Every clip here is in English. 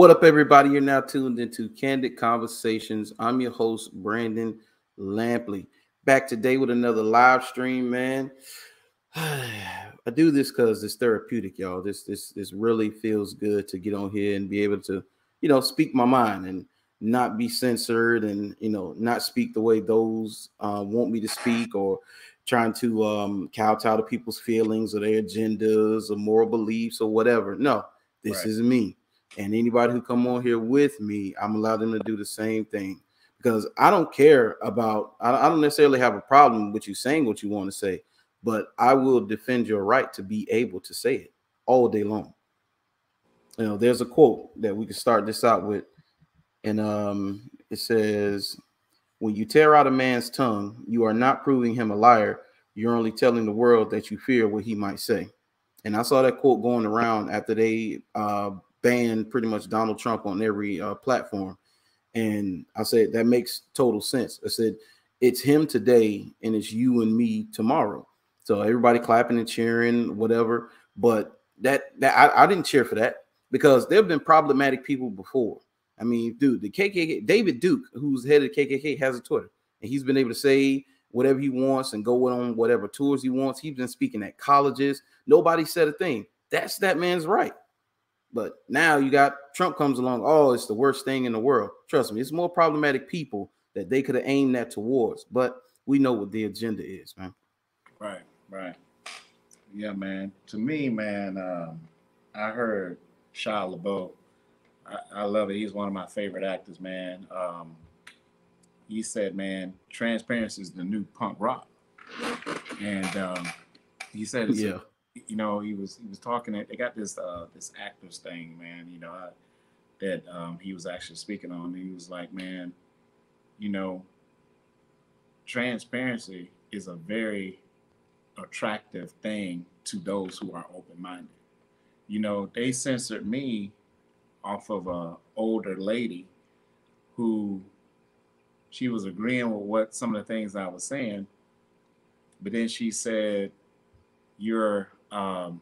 What up, everybody? You're now tuned into Candid Conversations. I'm your host, Brandon Lampley. Back today with another live stream, man. I do this because it's therapeutic, y'all. This this this really feels good to get on here and be able to, you know, speak my mind and not be censored and you know not speak the way those uh, want me to speak or trying to um, kowtow to people's feelings or their agendas or moral beliefs or whatever. No, this right. is me. And anybody who come on here with me, I'm allowed them to do the same thing because I don't care about. I don't necessarily have a problem with you saying what you want to say, but I will defend your right to be able to say it all day long. You know, there's a quote that we can start this out with, and um, it says, "When you tear out a man's tongue, you are not proving him a liar. You're only telling the world that you fear what he might say." And I saw that quote going around after they uh, banned pretty much Donald Trump on every uh, platform. And I said that makes total sense. I said it's him today and it's you and me tomorrow. So everybody clapping and cheering, whatever. But that that I, I didn't cheer for that because there have been problematic people before. I mean, dude, the KKK, David Duke, who's head of the KKK, has a Twitter, and he's been able to say whatever he wants and go on whatever tours he wants. He's been speaking at colleges. Nobody said a thing. That's that man's right. But now you got Trump comes along. Oh, it's the worst thing in the world. Trust me, it's more problematic people that they could have aimed that towards. But we know what the agenda is, man. Right, right. Yeah, man. To me, man, um, I heard Shia LaBeouf. I, I, love it. He's one of my favorite actors, man. Um, he said, man, transparency is the new punk rock. And um, he said, yeah. A, you know, he was he was talking. They got this uh, this actors thing, man. You know, I, that um, he was actually speaking on. And he was like, man, you know, transparency is a very attractive thing to those who are open minded. You know, they censored me off of a older lady who she was agreeing with what some of the things I was saying, but then she said, "You're um,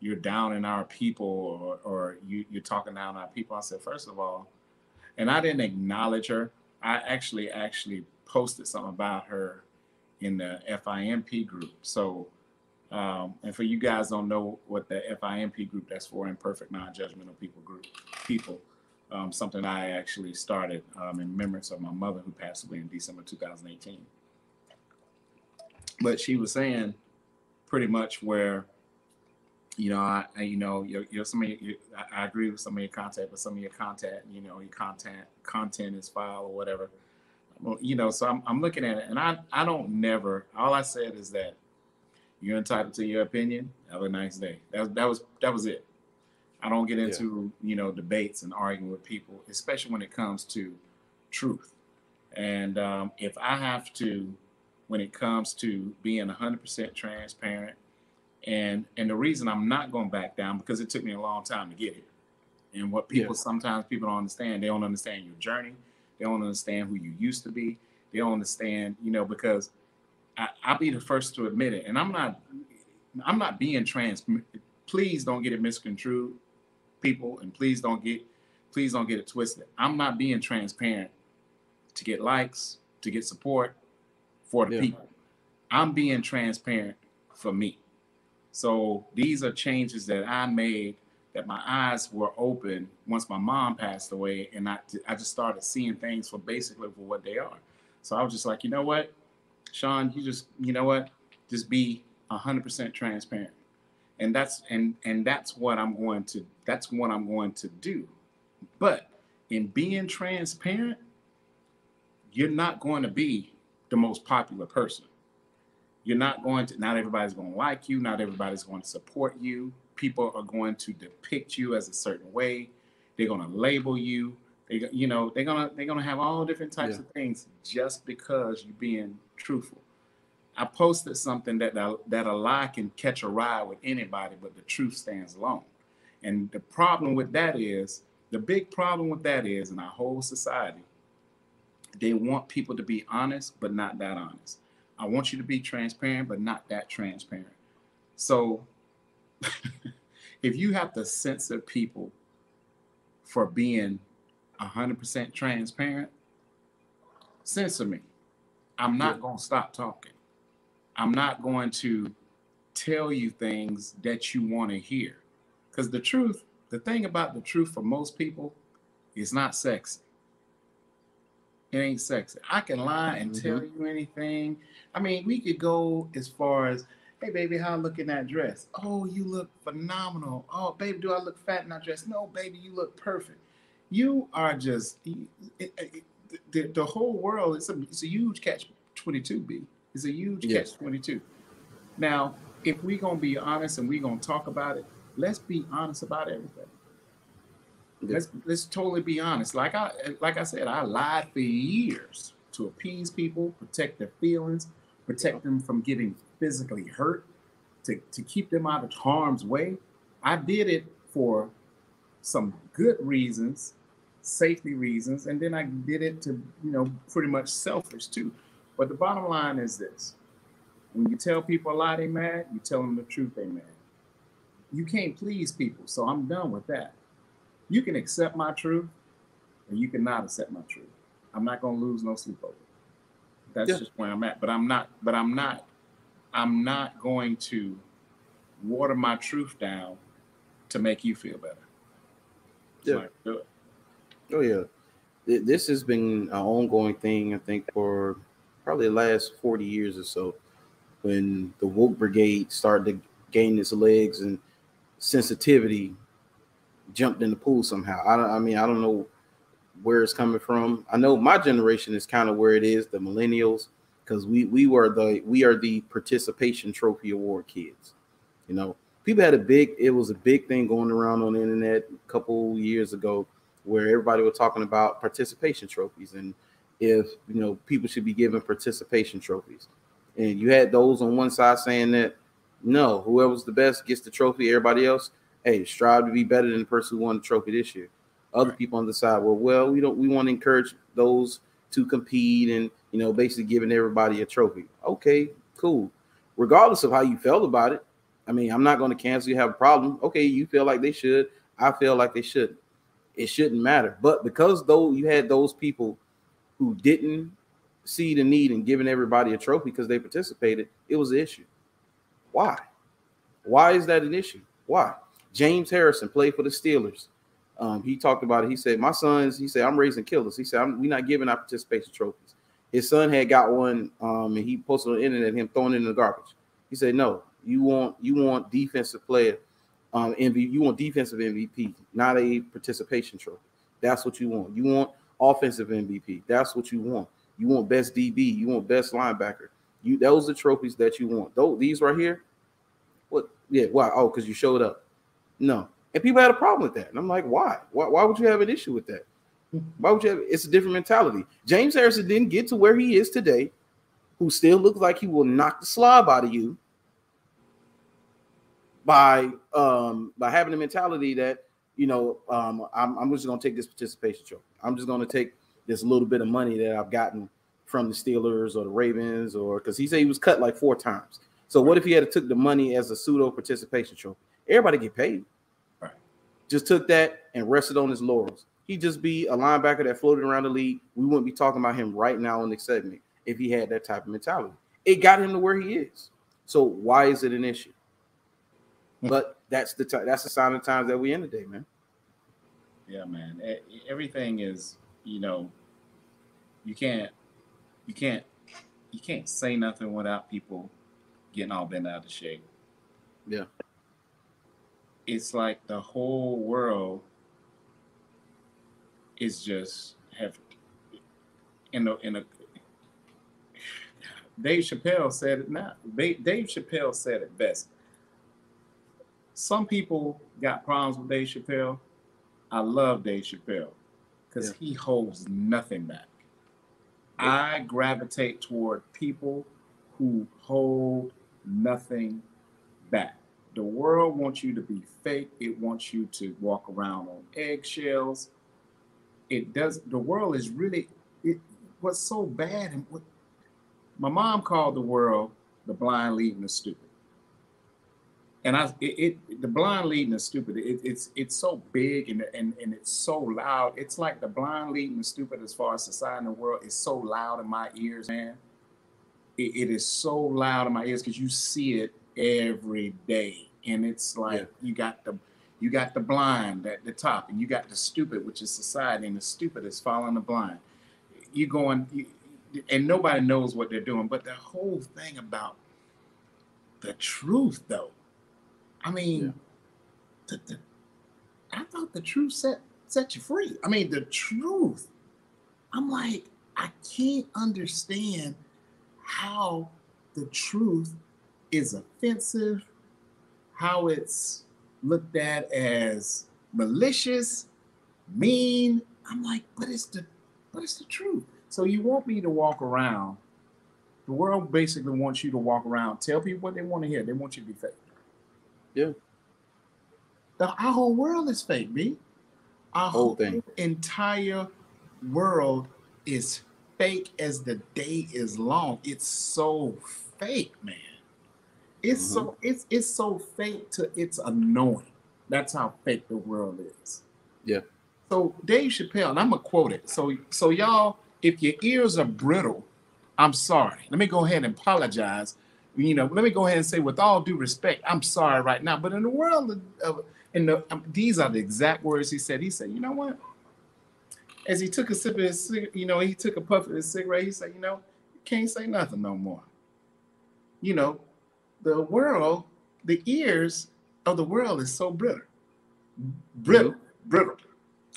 you're down in our people or, or you, you're talking down our people. I said, first of all, and I didn't acknowledge her. I actually actually posted something about her in the FIMP group. So, um, and for you guys don't know what the FIMP group that's for, imperfect non-judgmental people group, people, um, something I actually started um, in remembrance of my mother who passed away in December 2018. But she was saying pretty much where you know, I, you know, you're some of your, I, I agree with some of your content, but some of your content, you know, your content content is file or whatever. Well, you know, so I'm, I'm looking at it, and I I don't never. All I said is that you're entitled to your opinion. Have a nice day. That that was that was it. I don't get into yeah. you know debates and arguing with people, especially when it comes to truth. And um, if I have to when it comes to being 100% transparent. And and the reason I'm not going back down because it took me a long time to get here. And what people yeah. sometimes people don't understand, they don't understand your journey. They don't understand who you used to be. They don't understand, you know, because I, I'll be the first to admit it. And I'm not I'm not being trans. Please don't get it misconstrued, people, and please don't get please don't get it twisted. I'm not being transparent to get likes, to get support, for the yeah. people. I'm being transparent for me. So these are changes that I made that my eyes were open once my mom passed away, and I, I just started seeing things for basically for what they are. So I was just like, you know what, Shawn, you just, you know what, just be hundred percent transparent, and that's and and that's what I'm going to that's what I'm going to do. But in being transparent, you're not going to be the most popular person. You're not going to, not everybody's going to like you, not everybody's going to support you. People are going to depict you as a certain way. They're going to label you. They, you know, they're gonna they're gonna have all different types yeah. of things just because you're being truthful. I posted something that that a lie can catch a ride with anybody, but the truth stands alone. And the problem with that is the big problem with that is in our whole society they want people to be honest, but not that honest. I want you to be transparent, but not that transparent. So if you have to censor people for being 100% transparent, censor me. I'm not going to stop talking. I'm not going to tell you things that you want to hear. Because the truth, the thing about the truth for most people is not sexy. It ain't sexy. I can lie and mm-hmm. tell you anything. I mean, we could go as far as, hey, baby, how I look in that dress? Oh, you look phenomenal. Oh, baby, do I look fat in that dress? No, baby, you look perfect. You are just, it, it, the, the whole world, it's a, it's a huge catch 22, B. It's a huge yes. catch 22. Now, if we're going to be honest and we're going to talk about it, let's be honest about everything. Let's let's totally be honest. Like I like I said, I lied for years to appease people, protect their feelings, protect them from getting physically hurt, to, to keep them out of harm's way. I did it for some good reasons, safety reasons, and then I did it to, you know, pretty much selfish too. But the bottom line is this when you tell people a lie they mad, you tell them the truth they mad. You can't please people, so I'm done with that. You can accept my truth, and you cannot accept my truth. I'm not gonna lose no sleep over. That's yeah. just where I'm at. But I'm not. But I'm not. I'm not going to water my truth down to make you feel better. Yeah. Oh yeah. This has been an ongoing thing, I think, for probably the last 40 years or so. When the woke brigade started to gain its legs and sensitivity jumped in the pool somehow. I don't I mean I don't know where it's coming from. I know my generation is kind of where it is, the millennials, because we we were the we are the participation trophy award kids. You know, people had a big it was a big thing going around on the internet a couple years ago where everybody was talking about participation trophies and if you know people should be given participation trophies. And you had those on one side saying that no, whoever's the best gets the trophy, everybody else, hey, strive to be better than the person who won the trophy this year. Other right. people on the side were, well, we don't we want to encourage those to compete and you know basically giving everybody a trophy. Okay, cool. Regardless of how you felt about it, I mean, I'm not going to cancel. You have a problem. Okay, you feel like they should. I feel like they shouldn't. It shouldn't matter. But because though you had those people who didn't see the need in giving everybody a trophy because they participated, it was an issue. Why? Why is that an issue? Why? James Harrison played for the Steelers. Um, he talked about it. He said, "My sons," he said, "I'm raising killers." He said, "We're not giving out participation trophies." His son had got one, um, and he posted on the internet him throwing it in the garbage. He said, "No, you want you want defensive player, um, MVP. You want defensive MVP, not a participation trophy. That's what you want. You want offensive MVP. That's what you want. You want best DB. You want best linebacker. You those are the trophies that you want. Those these right here. What? Yeah. Why? Oh, because you showed up. No. And people had a problem with that. And I'm like, why? Why, why would you have an issue with that? Why would you have it's a different mentality? James Harrison didn't get to where he is today, who still looks like he will knock the slob out of you by um by having the mentality that you know um I'm, I'm just gonna take this participation trophy. I'm just gonna take this little bit of money that I've gotten from the Steelers or the Ravens or because he said he was cut like four times. So what if he had took the money as a pseudo participation trophy? Everybody get paid. Right. Just took that and rested on his laurels. He'd just be a linebacker that floated around the league. We wouldn't be talking about him right now in the segment if he had that type of mentality. It got him to where he is. So why is it an issue? But that's the t- that's the sign of the times that we in today, man. Yeah, man. Everything is, you know, you can't, you can't, you can't say nothing without people getting all bent out of shape. Yeah it's like the whole world is just have in a in a Dave Chappelle said it now. Dave Chappelle said it best. Some people got problems with Dave Chappelle. I love Dave Chappelle because yeah. he holds nothing back. I gravitate toward people who hold nothing back. The world wants you to be fake. It wants you to walk around on eggshells. It does. The world is really. It, what's so bad and what my mom called the world the blind leading the stupid. and I it, it, the blind leading the stupid. It, it's it's so big and, and and it's so loud. It's like the blind leading the stupid as far as society in the world is so loud in my ears, man. it, it is so loud in my ears because you see it every day, and it's like yeah. you got the you got the blind at the top, and you got the stupid, which is society, and the stupid is following the blind. You going, you, and nobody knows what they're doing. But the whole thing about the truth, though, I mean, yeah. the, the, I thought the truth set set you free. I mean, the truth. I'm like, I can't understand how the truth is offensive, how it's looked at as malicious, mean. I'm like, but it's the but it's the truth. So you want me to walk around. The world basically wants you to walk around, tell people what they want to hear. They want you to be fake. Yeah. The, our whole world is fake, B. Our whole, whole thing. entire world is fake as the day is long. It's so fake, man. It's mm-hmm. so it's it's so fake to it's annoying. That's how fake the world is. Yeah. So Dave Chappelle, and I'm gonna quote it. So so y'all, if your ears are brittle, I'm sorry. Let me go ahead and apologize. You know, let me go ahead and say, with all due respect, I'm sorry right now. But in the world of, in the um, these are the exact words he said. He said, you know what? As he took a sip of his, you know, he took a puff of his cigarette. He said, you know, can't say nothing no more. You know, the world, the ears of the world is so brittle, brittle, mm-hmm. brittle.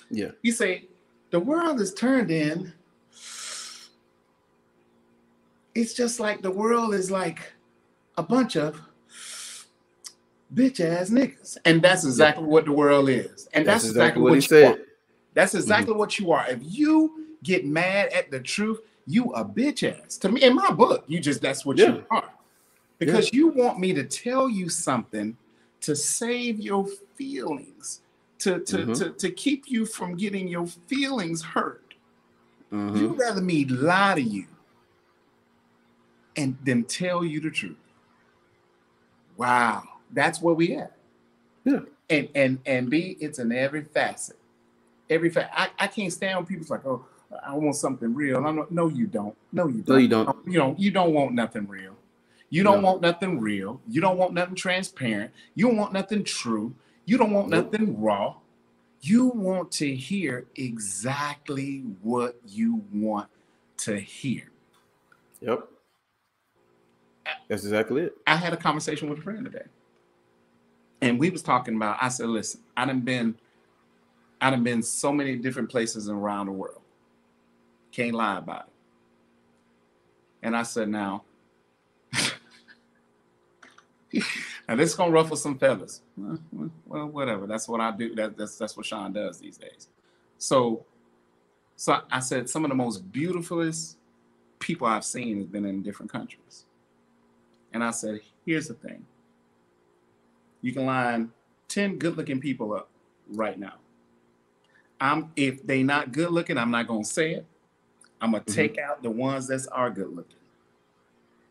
Yeah. You say the world is turned in. It's just like the world is like a bunch of bitch ass niggas, and that's exactly yeah. what the world is, and that's, that's exactly, exactly, what, what he said. Are. That's exactly mm-hmm. what you are. If you get mad at the truth, you a bitch ass. To me, in my book, you just that's what yeah. you are because yeah. you want me to tell you something to save your feelings, to to mm-hmm. to, to keep you from getting your feelings hurt. Mm-hmm. You'd rather me lie to you and then tell you the truth. Wow, that's where we at. Yeah. And and and B, it's in every facet. Every fact. I, I can't stand when people's like, oh, I want something real. I'm not, no, you don't. No, you don't. No, you don't. You don't. You don't want nothing real. You don't no. want nothing real. You don't want nothing transparent. You don't want nothing true. You don't want nope. nothing raw. You want to hear exactly what you want to hear. Yep. That's exactly it. I had a conversation with a friend today. And we was talking about, I said, listen, I done been, I done been so many different places around the world. Can't lie about it. And I said, now, now this is gonna ruffle some feathers. Well, whatever. That's what I do. That, that's that's what Shawn does these days. So, so I said some of the most beautifulest people I've seen has been in different countries. And I said, here's the thing. You can line 10 good-looking people up right now. I'm if they not good looking, I'm not gonna say it. I'm gonna mm-hmm. take out the ones that are good looking.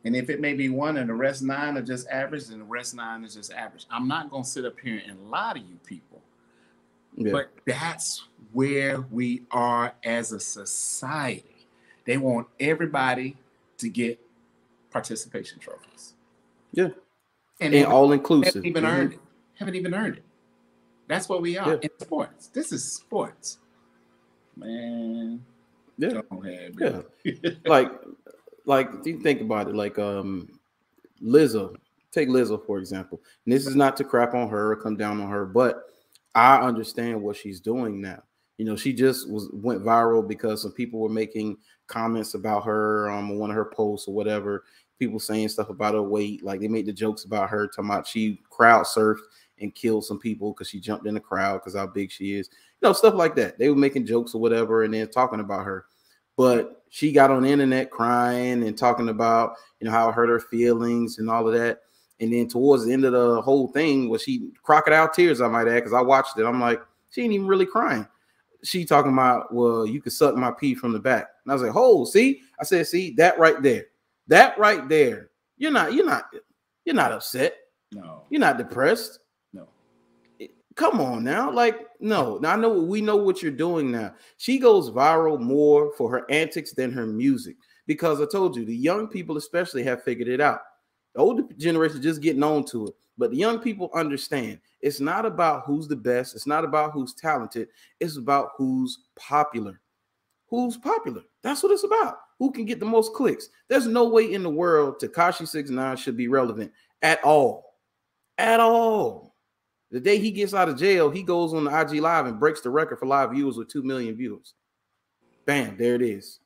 And if it may be one and the rest nine are just average, then the rest nine is just average. I'm not going to sit up here and lie to you people. Yeah. But that's where we are as a society. They want everybody to get participation trophies. Yeah. And, and all inclusive. Haven't even mm-hmm. earned it. Haven't even earned it. That's what we are yeah. in sports. This is sports. Man. Yeah. yeah. like like if you think about it, like um Lizzo, take Lizzo for example. And this is not to crap on her or come down on her, but I understand what she's doing now. You know, she just was went viral because some people were making comments about her um, on one of her posts or whatever. People saying stuff about her weight, like they made the jokes about her, talking about she crowd surfed and killed some people because she jumped in the crowd because how big she is. You know, stuff like that. They were making jokes or whatever, and then talking about her. But she got on the internet crying and talking about you know how it hurt her feelings and all of that. And then towards the end of the whole thing, was she crocodile tears? I might add, because I watched it. I'm like, she ain't even really crying. She talking about, well, you could suck my pee from the back. And I was like, oh, see, I said, see that right there, that right there. You're not, you're not, you're not upset. No. You're not depressed. Come on now. Like, no. Now I know we know what you're doing now. She goes viral more for her antics than her music. Because I told you, the young people especially have figured it out. The older generation just getting on to it. But the young people understand it's not about who's the best, it's not about who's talented, it's about who's popular. Who's popular? That's what it's about. Who can get the most clicks? There's no way in the world Tekashi Six Nine should be relevant at all. At all. The day he gets out of jail, he goes on the IG Live and breaks the record for live viewers with 2 million viewers. Bam, there it is.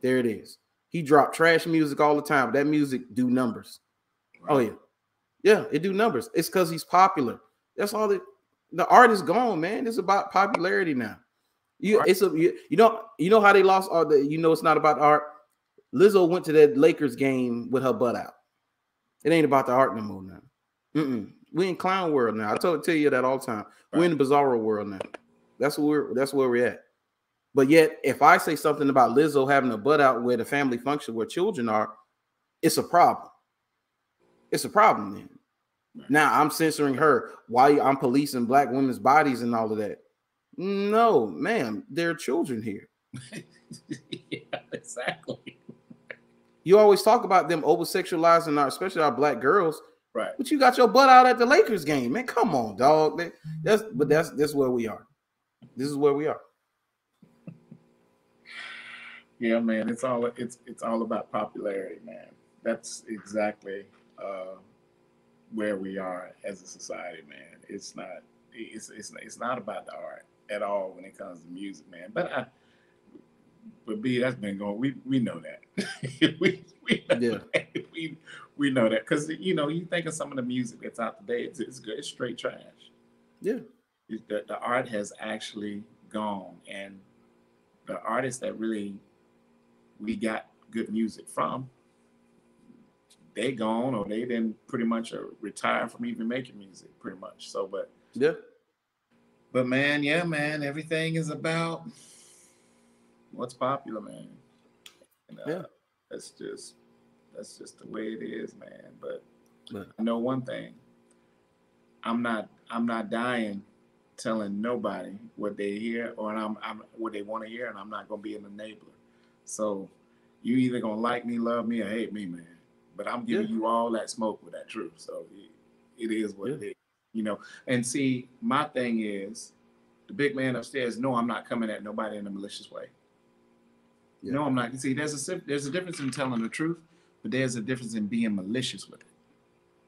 There it is. He dropped trash music all the time, that music do numbers. Oh, right. Oh yeah. Yeah, it do numbers. It's because he's popular. That's all that the art is gone, man. It's about popularity now. You it's a you, you, know you know how they lost all the you know it's not about art. Lizzo went to that Lakers game with her butt out. It ain't about the art no more now. Mm-mm. We in clown world now. I told tell you that all the time. Right. We're in the bizarro world now. That's where we're that's where we're at. But yet, if I say something about Lizzo having a butt out where the family function where children are, it's a problem. It's a problem then. Right. Now I'm censoring her. Why I'm policing black women's bodies and all of that. No, ma'am, there are children here. yeah, exactly. You always talk about them over sexualizing our, especially our black girls. Right. But you got your butt out at the Lakers game, man. Come on, dog. That's but that's that's where we are. This is where we are. Yeah, man. It's all it's it's all about popularity, man. That's exactly uh, where we are as a society, man. It's not it's it's it's not about the art at all when it comes to music, man. But I, but B, that's been going. We we know that. we we know yeah. That. We we know that because you know you think of some of the music that's out today. It's, it's good. It's straight trash. Yeah. The, the art has actually gone, and the artists that really we got good music from, they gone or they then pretty much retired from even making music, pretty much. So, but yeah, but man, yeah, man, everything is about what's popular, man. And, uh, yeah, that's just that's just the way it is, man. But. I know one thing. I'm not I'm not dying telling nobody what they hear or I'm, I'm what they want to hear, and I'm not gonna be an enabler. So you either gonna like me, love me, or hate me, man. But I'm giving yeah. you all that smoke with that truth. So it, it is what yeah. it is you know. And see, my thing is, the big man upstairs. No, I'm not coming at nobody in a malicious way. Yeah. No, I'm not. See, there's a there's a difference in telling the truth, but there's a difference in being malicious with it.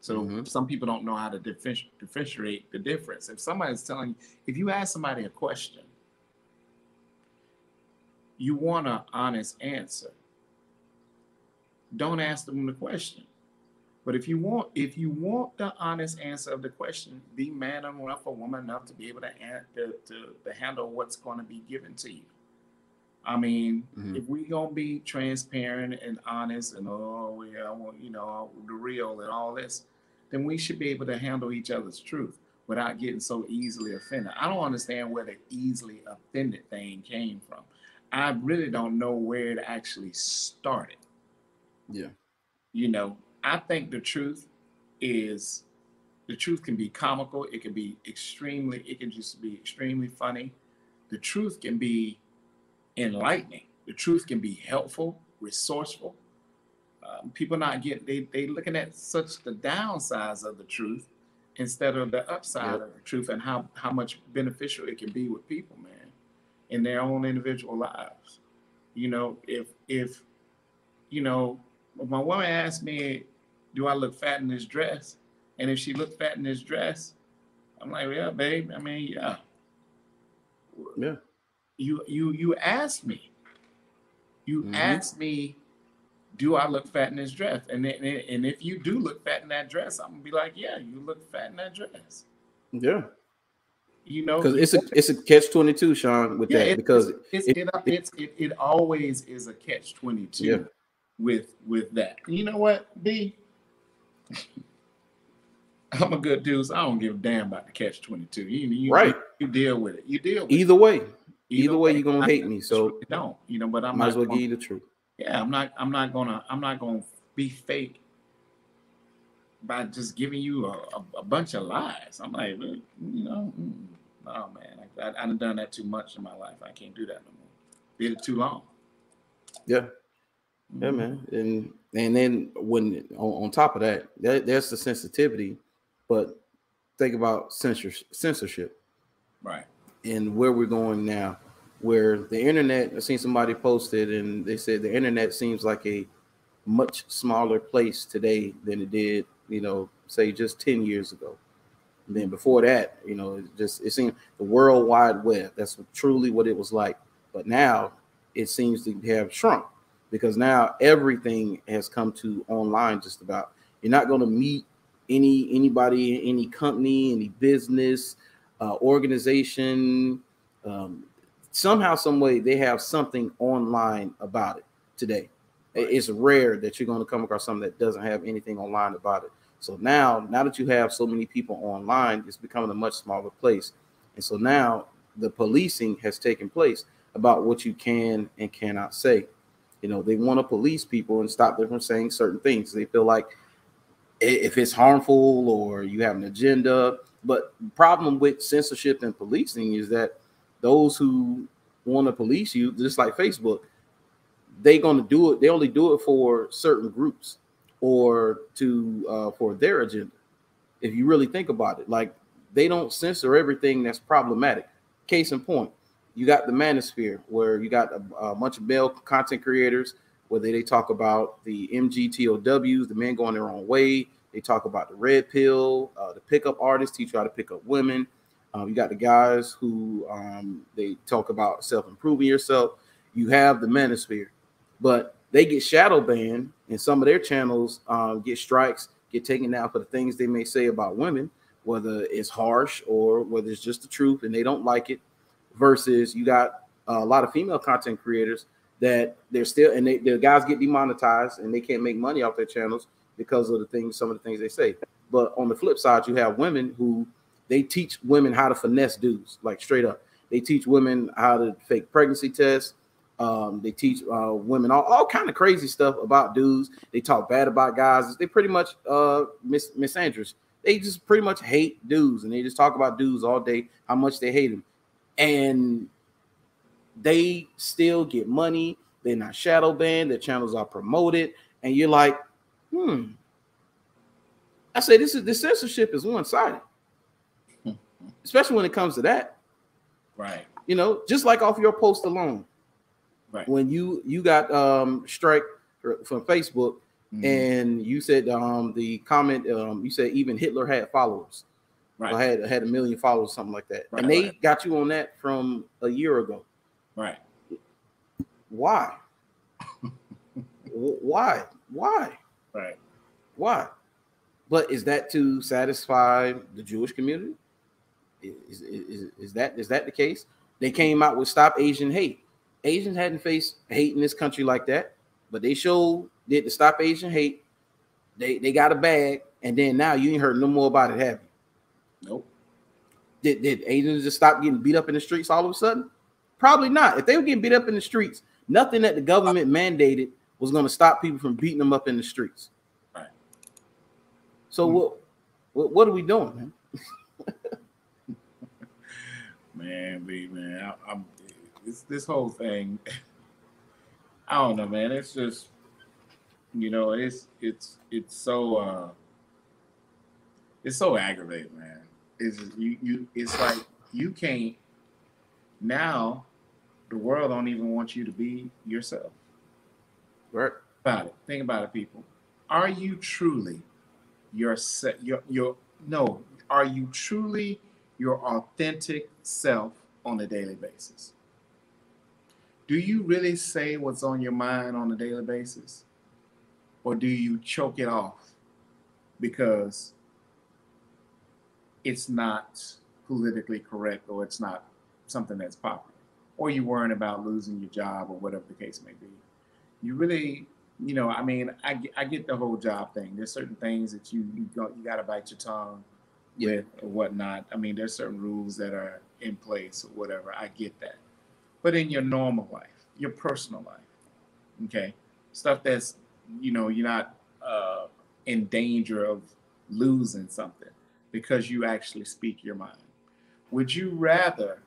So mm-hmm. some people don't know how to differentiate the difference. If somebody's telling, you, if you ask somebody a question, you want an honest answer. Don't ask them the question. But if you want, if you want the honest answer of the question, be man enough or woman enough to be able to, to, to, to handle what's going to be given to you. I mean, mm-hmm. if we gonna be transparent and honest and oh yeah, I want you know the real and all this, then we should be able to handle each other's truth without getting so easily offended. I don't understand where the easily offended thing came from. I really don't know where it actually started. Yeah. You know, I think the truth is the truth can be comical, it can be extremely, it can just be extremely funny. The truth can be enlightening. The truth can be helpful, resourceful. Um, people not get they they looking at such the downsides of the truth instead of the upside yep. of the truth and how how much beneficial it can be with people, man, in their own individual lives. You know, if if you know, my woman asked me do I look fat in this dress? And if she looked fat in this dress, I'm like, yeah, babe. I mean, yeah. Yeah. You you you asked me. You mm-hmm. asked me, do I look fat in this dress? And then, and if you do look fat in that dress, I'm gonna be like, yeah, you look fat in that dress. Yeah. You know, because it's a it's a catch twenty two, Shawn, with yeah, that it, because it's, it, it, it's, it, it always is a catch twenty two yeah. with with that. You know what, B? I'm a good dude, so I don't give a damn about the catch 22. You, you right. You, deal with it. You deal with either it. way. Either, either way, you're gonna I, hate me. So don't, you know, but I might as well gonna, give you the truth. Yeah, I'm not I'm not gonna I'm not gonna be fake by just giving you a, a, a bunch of lies. I'm like, you know, mm, oh man, I, I, I've done that too much in my life. I can't do that no more. Did it too long. Yeah. Yeah, mm-hmm. man. And and then when on, on top of that, that, there's the sensitivity, but think about censorship. Right. And where we're going now, where the internet, I seen somebody posted and they said the internet seems like a much smaller place today than it did, you know, say just 10 years ago. And then before that, you know, it just it seemed the world wide web. That's truly what it was like. But now it seems to have shrunk because now everything has come to online just about. You're not going to meet any anybody, any company, any business, uh, organization. Um, somehow, some way, they have something online about it today. Right. It's rare that you're going to come across something that doesn't have anything online about it. So now, now that you have so many people online, it's becoming a much smaller place. And so now the policing has taken place about what you can and cannot say. You know, they want to police people and stop them from saying certain things. They feel like if it's harmful or you have an agenda. But the problem with censorship and policing is that those who want to police you, just like Facebook, they're going to do it. They only do it for certain groups or to uh, for their agenda. If you really think about it, like they don't censor everything that's problematic. Case in point, you got the manosphere where you got a, a bunch of male content creators where they, they talk about the MGTOWs, the men going their own way. They talk about the red pill, uh, the pickup artists teach you how to pick up women. Um, you got the guys who um, they talk about self improving yourself. You have the manosphere, but they get shadow banned, and some of their channels um, get strikes, get taken down for the things they may say about women, whether it's harsh or whether it's just the truth, and they don't like it versus you got a lot of female content creators that they're still and they, guys get demonetized and they can't make money off their channels because of the things some of the things they say. But on the flip side you have women who they teach women how to finesse dudes like straight up. They teach women how to fake pregnancy tests. Um, they teach uh, women all, all kind of crazy stuff about dudes. They talk bad about guys. They pretty much uh miss misandrous. They just pretty much hate dudes and they just talk about dudes all day how much they hate them and they still get money. They're not shadow banned. Their channels are promoted, and you're like, hmm. I say this is the censorship is one sided, especially when it comes to that. Right. You know, just like off your post alone. Right. When you you got um strike from Facebook, mm-hmm. and you said um the comment um you said even Hitler had followers. Right. I had had a million followers, something like that. Right, and they right. got you on that from a year ago. Right. Why? Why? Why? Right. Why? But is that to satisfy the Jewish community? Is, is, is that is that the case? They came out with stop Asian hate. Asians hadn't faced hate in this country like that, but they showed did the stop Asian hate. They they got a bag, and then now you ain't heard no more about it, have you? Nope. Did, did Asians just stop getting beat up in the streets all of a sudden? Probably not. If they were getting beat up in the streets, nothing that the government mandated was going to stop people from beating them up in the streets. Right. So mm-hmm. what, what, what are we doing, man? man, B, man, I, am this this whole thing. I don't know, man. It's just you know, it's it's it's so uh it's so aggravating, man. It's you you it's like you can't now the world don't even want you to be yourself. Right. About it. Think about it, people. Are you truly your set your your no, are you truly your authentic self on a daily basis? Do you really say what's on your mind on a daily basis? Or do you choke it off because it's not politically correct or it's not something that's popular, or you're worrying about losing your job or whatever the case may be. You really, you know, I mean, I, I get the whole job thing. There's certain things that you you got you got to bite your tongue yeah. with or whatnot. I mean, there's certain rules that are in place or whatever. I get that, but in your normal life, your personal life, okay, stuff that's you know you're not uh, in danger of losing something because you actually speak your mind? Would you rather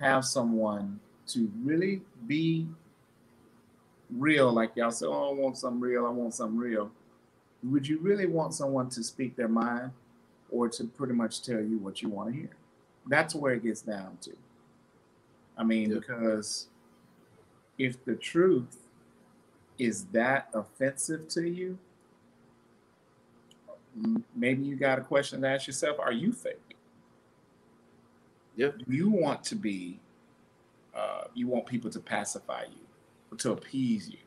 have someone to really be real, like y'all say, oh, I want something real, I want something real. Would you really want someone to speak their mind or to pretty much tell you what you want to hear? That's where it gets down to. I mean, yeah. because if the truth is that offensive to you, maybe you got a question to ask yourself are you fake? Yeah. Do you want to be, uh, you want people to pacify you, to appease you?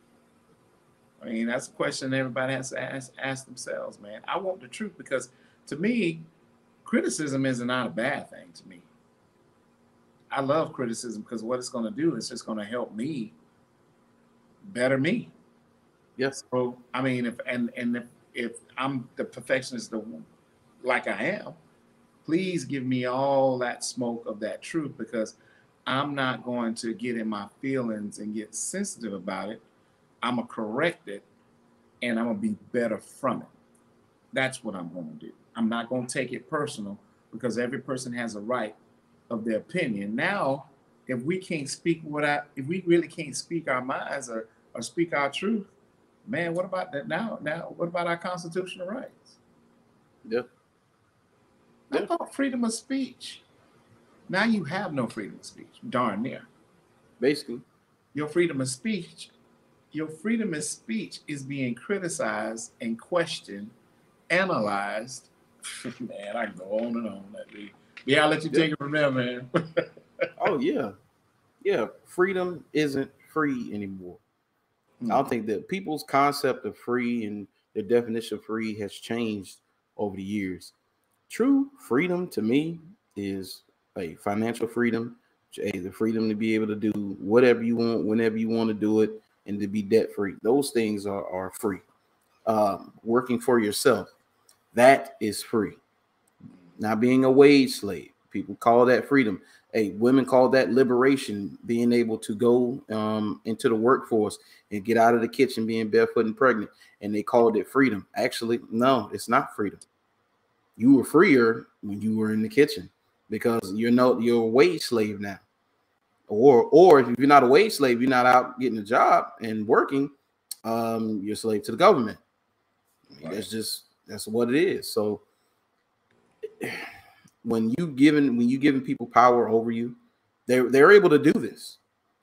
I mean, that's a question everybody has to ask, ask themselves, man. I want the truth because to me, criticism is not a bad thing to me. I love criticism because what it's going to do is just going to help me better me. Yes. So I mean, if and and if, if I'm the perfectionist, the like I am, please give me all that smoke of that truth because I'm not going to get in my feelings and get sensitive about it. I'm gonna correct it, and I'm gonna be better from it. That's what I'm gonna do. I'm not gonna take it personal because every person has a right of their opinion. Now, if we can't speak what I, if we really can't speak our minds or, or speak our truth, man, what about that now? Now, what about our constitutional rights? Yeah. I thought freedom of speech. Now you have no freedom of speech, darn near. Basically. Your freedom of speech, your freedom of speech is being criticized and questioned, analyzed. man, I can go on and on. Yeah, I'll let you take it from there, man. oh yeah, yeah. Freedom isn't free anymore. Mm-hmm. I don't think that people's concept of free and their definition of free has changed over the years. True freedom to me is a financial freedom, a the freedom to be able to do whatever you want whenever you want to do it, and to be debt free. Those things are are free. Um, working for yourself, that is free not being a wage slave. People call that freedom. Hey, women call that liberation, being able to go um, into the workforce and get out of the kitchen being barefoot and pregnant. And they called it freedom. Actually, no, it's not freedom. You were freer when you were in the kitchen because you're no you're a wage slave now. Or or if you're not a wage slave, you're not out getting a job and working, um, you're a slave to the government. I mean. That's just that's what it is. So when you given when you giving people power over you, they're they're able to do this.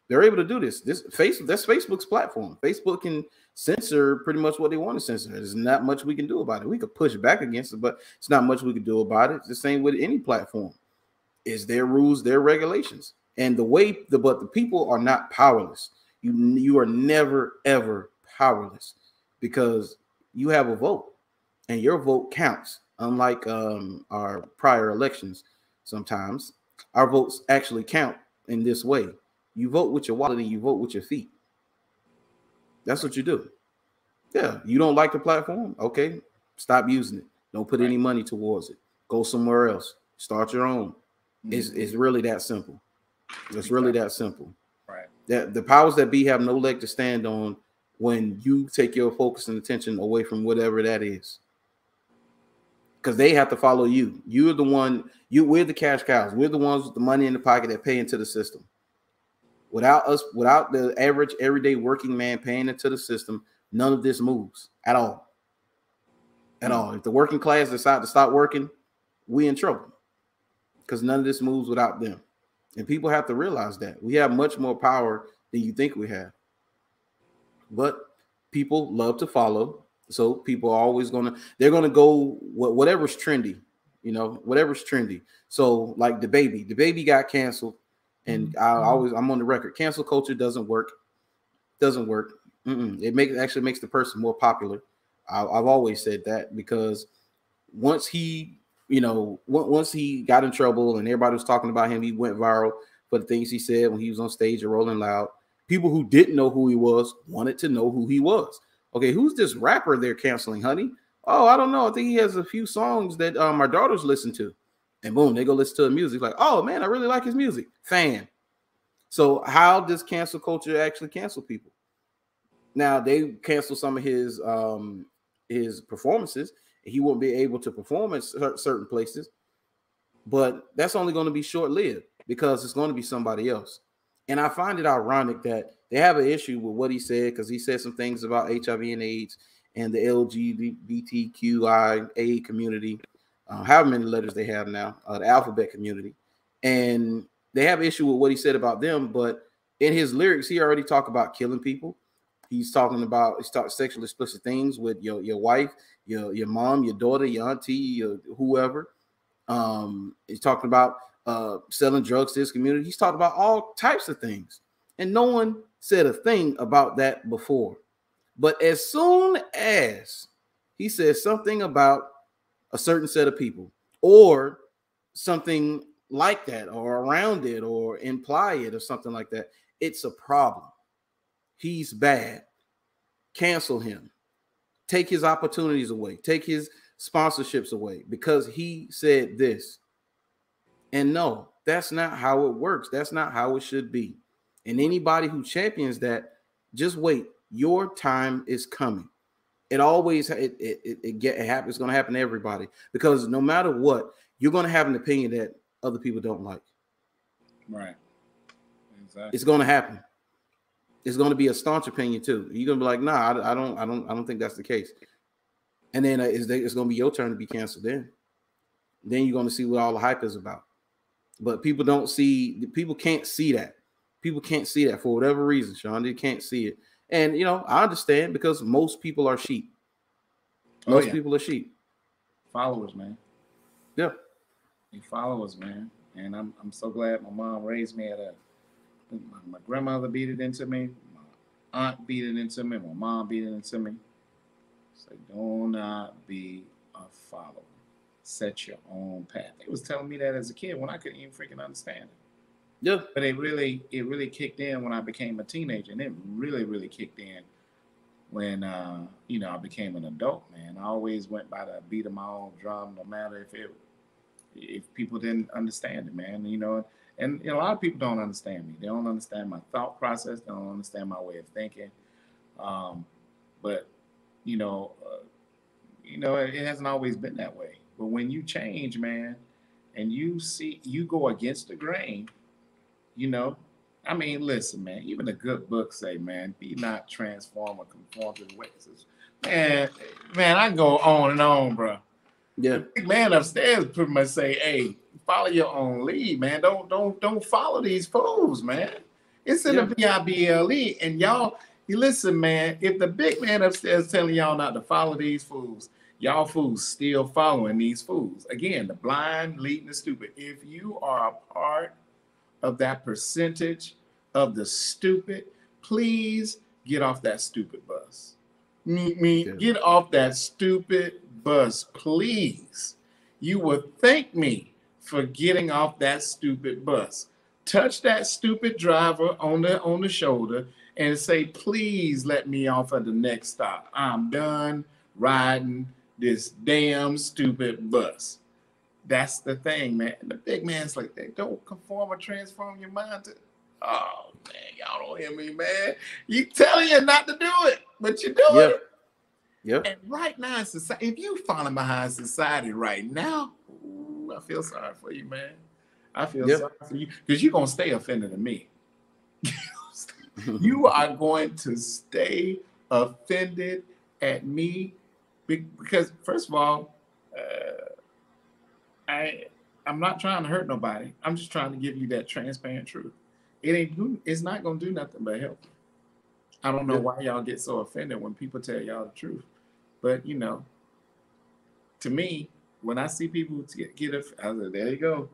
They're able to do this. This Facebook that's Facebook's platform. Facebook can censor pretty much what they want to censor. There's not much we can do about it. We could push back against it, but it's not much we can do about it. It's the same with any platform. Is their rules, their regulations, and the way the but the people are not powerless. You you are never ever powerless because you have a vote, and your vote counts unlike um, our prior elections, sometimes our votes actually count in this way. You vote with your wallet and you vote with your feet. That's what you do. Yeah, you don't like the platform? Okay, stop using it. Don't put right. any money towards it. Go somewhere else. Start your own. Mm-hmm. It's, it's really that simple. It's really that simple. Right. That the powers that be have no leg to stand on when you take your focus and attention away from whatever that is because they have to follow you. You're the one, you we're the cash cows. We're the ones with the money in the pocket that pay into the system. Without us, without the average everyday working man paying into the system, none of this moves at all. At all. If the working class decide to stop working, we in trouble. Because none of this moves without them. And people have to realize that. We have much more power than you think we have. But people love to follow so people are always gonna they're gonna go whatever's trendy, you know, whatever's trendy. So like DaBaby, the baby got canceled, and mm-hmm. I always I'm on the record. Cancel culture doesn't work. Doesn't work. Mm-mm. It makes actually makes the person more popular. I, I've always said that because once he, you know, once he got in trouble and everybody was talking about him, he went viral for the things he said when he was on stage and rolling loud. People who didn't know who he was wanted to know who he was. Okay, who's this rapper they're canceling, honey? Oh, I don't know. I think he has a few songs that um, our daughters listen to. And boom, they go listen to the music. Like, oh man, I really like his music. Fan. So how does cancel culture actually cancel people? Now they cancel some of his um his performances he won't be able to perform in certain places. But that's only going to be short lived because it's going to be somebody else. And I find it ironic that they have an issue with what he said because he said some things about HIV and AIDS and the LGBTQIA community, uh, however many letters they have now, uh, the alphabet community. And they have an issue with what he said about them. But in his lyrics, he already talked about killing people. He's talking about he's talking sexually explicit things with your, your wife, your, your mom, your daughter, your auntie, your whoever. Um, he's talking about uh, selling drugs to his community. He's talking about all types of things. And no one said a thing about that before. But as soon as he says something about a certain set of people or something like that or around it or imply it or something like that, it's a problem. He's bad. Cancel him. Take his opportunities away. Take his sponsorships away because he said this. And no, that's not how it works. That's not how it should be. And anybody who champions that, just wait. Your time is coming. It always it it, it, it get it happens. It's going to happen to everybody because no matter what, you're going to have an opinion that other people don't like. Right. Exactly. It's going to happen. It's going to be a staunch opinion too. You're going to be like, nah, I, I don't, I don't, I don't think that's the case. And then uh, it's, it's going to be your turn to be canceled. Then, then you're going to see what all the hype is about. But people don't see. People can't see that. People can't see that for whatever reason, Shawn. They can't see it. And you know, I understand because most people are sheep. Oh, most oh, yeah. people are sheep. Followers, man. Yeah. followers, man. And I'm I'm so glad my mom raised me at a my, my grandmother beat it into me, my aunt beat it into me, my mom beat it into me. So do not be a follower. Set your own path. It was telling me that as a kid when I couldn't even freaking understand it. Yeah. But it really, it really kicked in when I became a teenager, and it really, really kicked in when uh, you know I became an adult. Man, I always went by the beat of my own drum, no matter if it if people didn't understand it, man. You know, and a lot of people don't understand me. They don't understand my thought process. They don't understand my way of thinking. Um, but you know, uh, you know, it, it hasn't always been that way. But when you change, man, and you see you go against the grain, you know, I mean, listen, man. Even the good books say, man, be not transformed or conform to the ways. Man, man, I go on and on, bro. Yeah. Big man upstairs pretty much say, hey, follow your own lead, man. Don't don't don't follow these fools, man. It's in yeah. the B-I-B-L-E. And y'all, you listen, man. If the big man upstairs telling y'all not to follow these fools, y'all fools still following these fools. Again, the blind leading the stupid. If you are a part of that percentage of the stupid, please get off that stupid bus. Me, me, get off that stupid bus, please. You will thank me for getting off that stupid bus. Touch that stupid driver on the on the shoulder and say, please let me off at the next stop. I'm done riding this damn stupid bus. That's the thing, man. And the big man's like, they don't conform or transform your mind to. Oh man, y'all don't hear me, man. You telling you not to do it, but you do yep. it. Yep. And right now, society, if you falling behind society right now, ooh, I feel sorry for you, man. I feel yep. sorry for you because you're gonna stay offended to me. you are going to stay offended at me because, first of all, uh, I I'm not trying to hurt nobody. I'm just trying to give you that transparent truth. It ain't it's not gonna do nothing but help. I don't know why y'all get so offended when people tell y'all the truth. But you know, to me, when I see people get, get a, I said, there you go.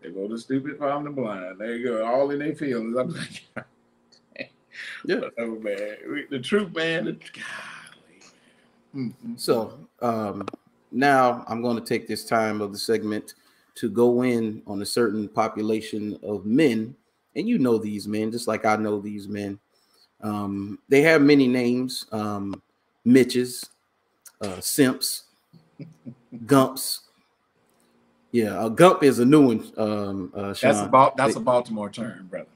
They go to stupid from the blind. There you go. All in their feelings. I'm like, yeah, whatever, man. The truth, man. The, golly. Mm-hmm. So, um, now I'm going to take this time of the segment to go in on a certain population of men. And you know these men, just like I know these men. Um, they have many names um, Mitches, uh, Simps, Gumps. Yeah, a Gump is a new one. Um, uh, that's about that's a Baltimore term, brother.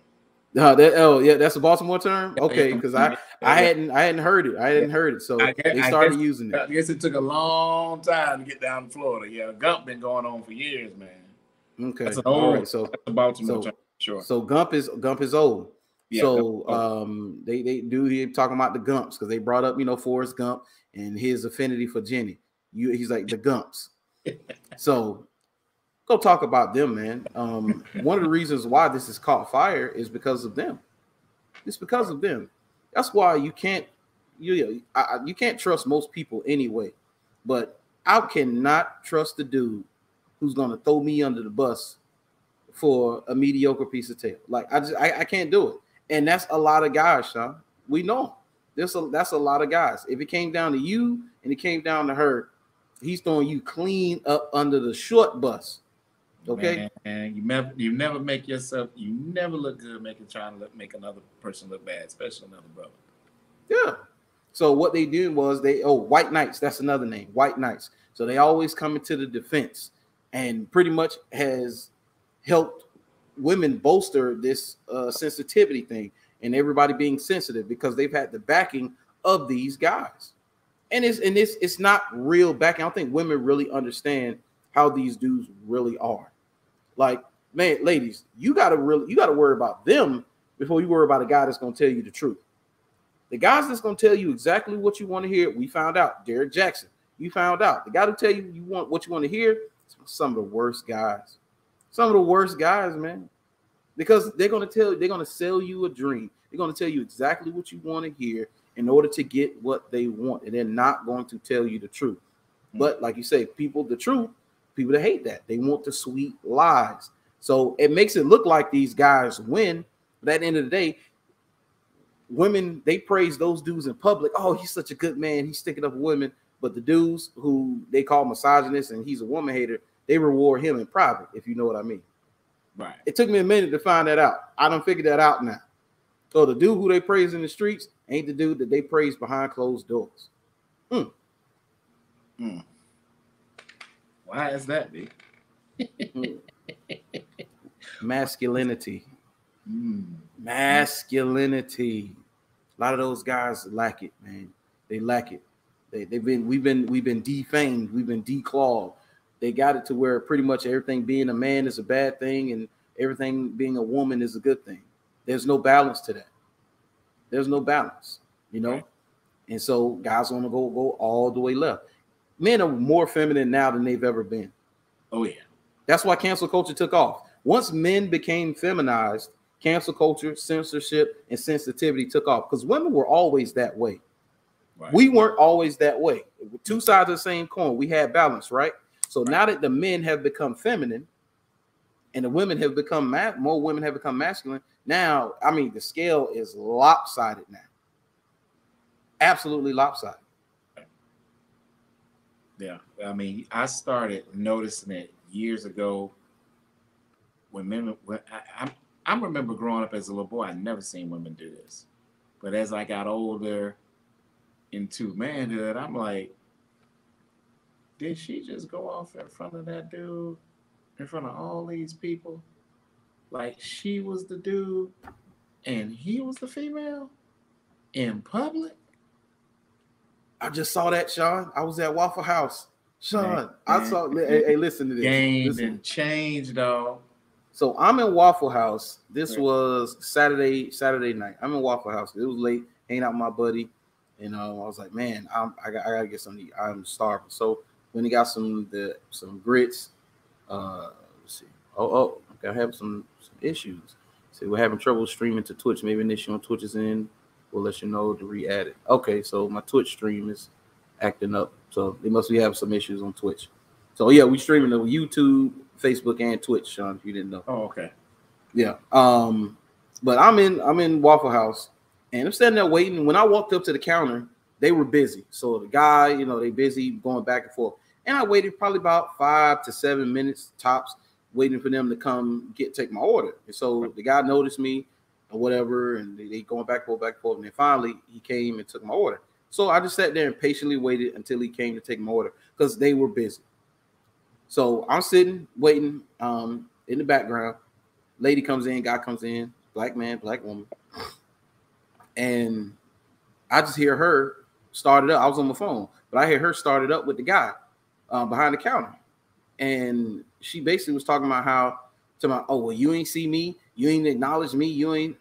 No, that oh yeah, that's a Baltimore term. Okay, because I I hadn't I hadn't heard it. I hadn't heard it, so guess, they started guess, using it. I guess it took a long time to get down to Florida. Yeah, Gump been going on for years, man. Okay, that's an old. Right, so that's a Baltimore so, term. Sure. So Gump is Gump is old. Yeah, so um, they they do he talking about the Gumps because they brought up you know Forrest Gump and his affinity for Jenny. You he's like the Gumps. so go talk about them, man. Um, one of the reasons why this has caught fire is because of them. It's because of them. That's why you can't you I, you can't trust most people anyway. But I cannot trust the dude who's gonna throw me under the bus for a mediocre piece of tail. Like I just I, I can't do it. And that's a lot of guys, Shawn. We know. There's a that's a lot of guys. If it came down to you and it came down to her, he's throwing you clean up under the short bus. Okay. And you never you never make yourself you never look good making trying to look, make another person look bad, especially another brother. Yeah. So what they did was they oh white knights, that's another name, white knights. So they always come into the defense and pretty much has helped women bolster this uh, sensitivity thing and everybody being sensitive because they've had the backing of these guys. And it's and it's it's not real backing. I don't think women really understand how these dudes really are. Like, man, ladies, you gotta really you gotta worry about them before you worry about a guy that's gonna tell you the truth. The guys that's gonna tell you exactly what you want to hear. We found out Derek Jackson, You found out the guy who tell you you want what you want to hear. Some of the worst guys. Some of the worst guys, man. Because they're gonna tell they're gonna sell you a dream. They're gonna tell you exactly what you want to hear in order to get what they want, and they're not going to tell you the truth. Mm-hmm. But like you say, people, the truth, people that hate that. They want the sweet lies. So it makes it look like these guys win. But at the end of the day, women they praise those dudes in public. Oh, he's such a good man. He's sticking up women. But the dudes who they call misogynists and he's a woman hater, they reward him in private, if you know what I mean. Right. It took me a minute to find that out. I don't figure that out now. So the dude who they praise in the streets ain't the dude that they praise behind closed doors. Hmm. Hmm. Why is that, B? Masculinity. Mm. Masculinity. A lot of those guys lack it, man. They lack it. They, they've been we've been we've been defamed, we've been declawed. They got it to where pretty much everything being a man is a bad thing and everything being a woman is a good thing. There's no balance to that. There's no balance, you know. Right. And so guys want to go go all the way left. Men are more feminine now than they've ever been. Oh yeah. That's why cancel culture took off. Once men became feminized, cancel culture, censorship, and sensitivity took off because women were always that way. Right. We weren't always that way. Two sides of the same coin. We had balance, right? So right. now that the men have become feminine and the women have become ma- more women have become masculine, now I mean the scale is lopsided now. Absolutely lopsided. Yeah, I mean, I started noticing it years ago when men. When I, I, I remember growing up as a little boy, I never seen women do this, but as I got older into manhood, I'm like, did she just go off in front of that dude, in front of all these people? Like she was the dude and he was the female in public? I just saw that, Shawn. I was at Waffle House. Shawn, man, I saw. Hey, hey, listen to this. Game and changed, though. So I'm in Waffle House. This was Saturday, Saturday night. I'm in Waffle House. It was late, hanging out with my buddy. And uh, I was like, man, I'm, I, got, I gotta get something. I'm starving. So when he got some the some grits, uh, let's see. Oh, oh, I have some, some issues. So we're having trouble streaming to Twitch. Maybe an issue on Twitch is in. We'll let you know to re-add it. Okay, so my Twitch stream is acting up. So they must be having some issues on Twitch. So yeah, we streaming on YouTube, Facebook, and Twitch, Shawn, if you didn't know. Oh, okay. Yeah. Um, but I'm in I'm in Waffle House and I'm standing there waiting. When I walked up to the counter, they were busy. So the guy, you know, they busy going back and forth. And I waited probably about five to seven minutes tops, waiting for them to come get take my order. And so the guy noticed me or whatever, and they, they going back and forth, back and forth. And then finally he came and took my order. So I just sat there and patiently waited until he came to take my order because they were busy. So I'm sitting waiting um, in the background. Lady comes in, guy comes in, black man, black woman, and I just hear her start it up. I was on the phone, but I hear her started up with the guy uh, behind the counter, and she basically was talking about how to my oh well you ain't see me, you ain't acknowledge me, you ain't.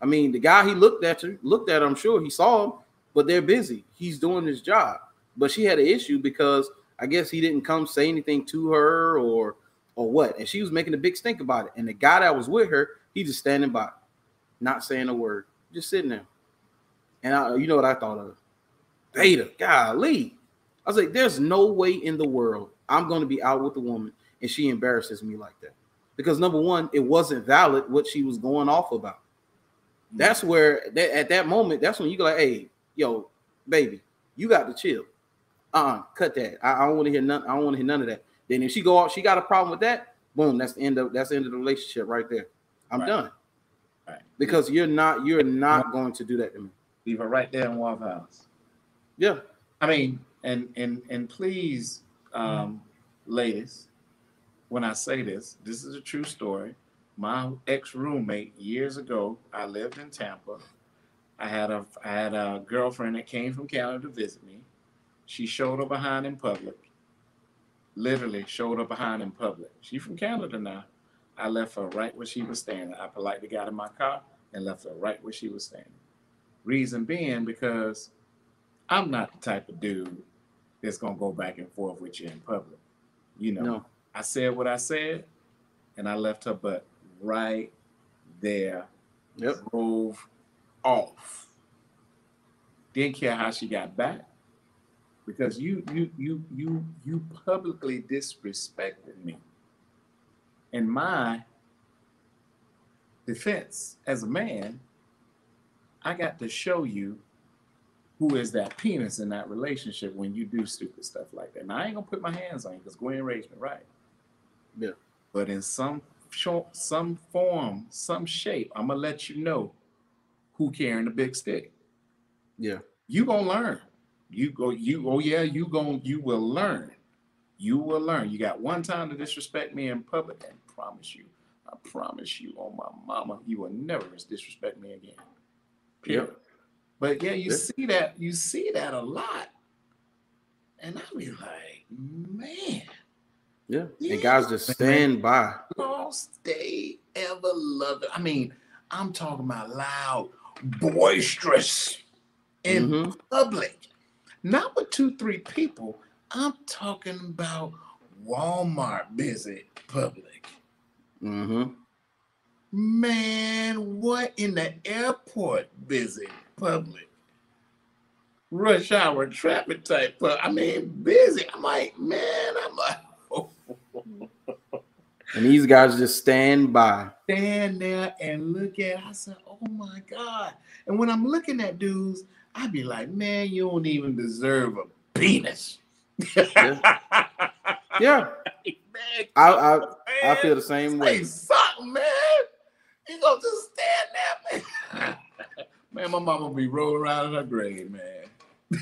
I mean the guy he looked at you looked at. I'm sure he saw him, but they're busy. He's doing his job. But she had an issue because I guess he didn't come say anything to her or or what, and she was making a big stink about it. And the guy that was with her, he just standing by, not saying a word, just sitting there. And I, you know what I thought of? Beta, golly. I was like, there's no way in the world I'm going to be out with a woman and she embarrasses me like that. Because number one, it wasn't valid what she was going off about. That's where that, at that moment, that's when you go like, hey, yo, baby, you got to chill. Uh-uh, cut that. I, I don't want to hear none. I don't want to hear none of that. Then if she go out, she got a problem with that. Boom, that's the end of that's the end of the relationship right there. I'm Right. done Right. because you're not you're not going to do that to me. Leave her right there in Waffle House. Yeah, I mean, and and and please, um, ladies, when I say this, this is a true story. My ex roommate years ago, I lived in Tampa. I had a I had a girlfriend that came from Canada to visit me. She showed her behind in public. Literally showed her behind in public. She from Canada now. I left her right where she was standing. I politely got in my car and left her right where she was standing. Reason being because I'm not the type of dude that's gonna go back and forth with you in public. You know, no, I said what I said, and I left her butt right there. Yep. Drove off. Didn't care how she got back because you you you you you publicly disrespected me. And my defense as a man, I got to show you who is that penis in that relationship when you do stupid stuff like that. Now I ain't gonna put my hands on you because Gwen raised me right. Yeah. But in some short, some form, some shape, I'm gonna let you know who carrying the big stick. yeah, You gonna learn. You go. You oh yeah. You going You will learn. You will learn. You got one time to disrespect me in public, and promise you, I promise you, on my mama, you will never disrespect me again. Period. But yeah, you see that. You see that a lot, and I be like, man, yeah. Yeah. And guys just stand by. lost they ever loved it. I mean, I'm talking about loud, boisterous in Mhm. public, not with two, three people. I'm talking about Walmart busy public. Mm-hmm. Man, what in the airport visit public? Rush hour traffic type. But I mean, busy. I'm like, man, I'm like, And these guys just stand by. stand there and look at. I said, "Oh my god!" And when I'm looking at dudes, I be like, "Man, you don't even deserve a penis." Yeah. Yeah, Man, I I, I feel the same way. something, man. You gonna just stand there, man? man, my mama will be rolling around in her grave, man.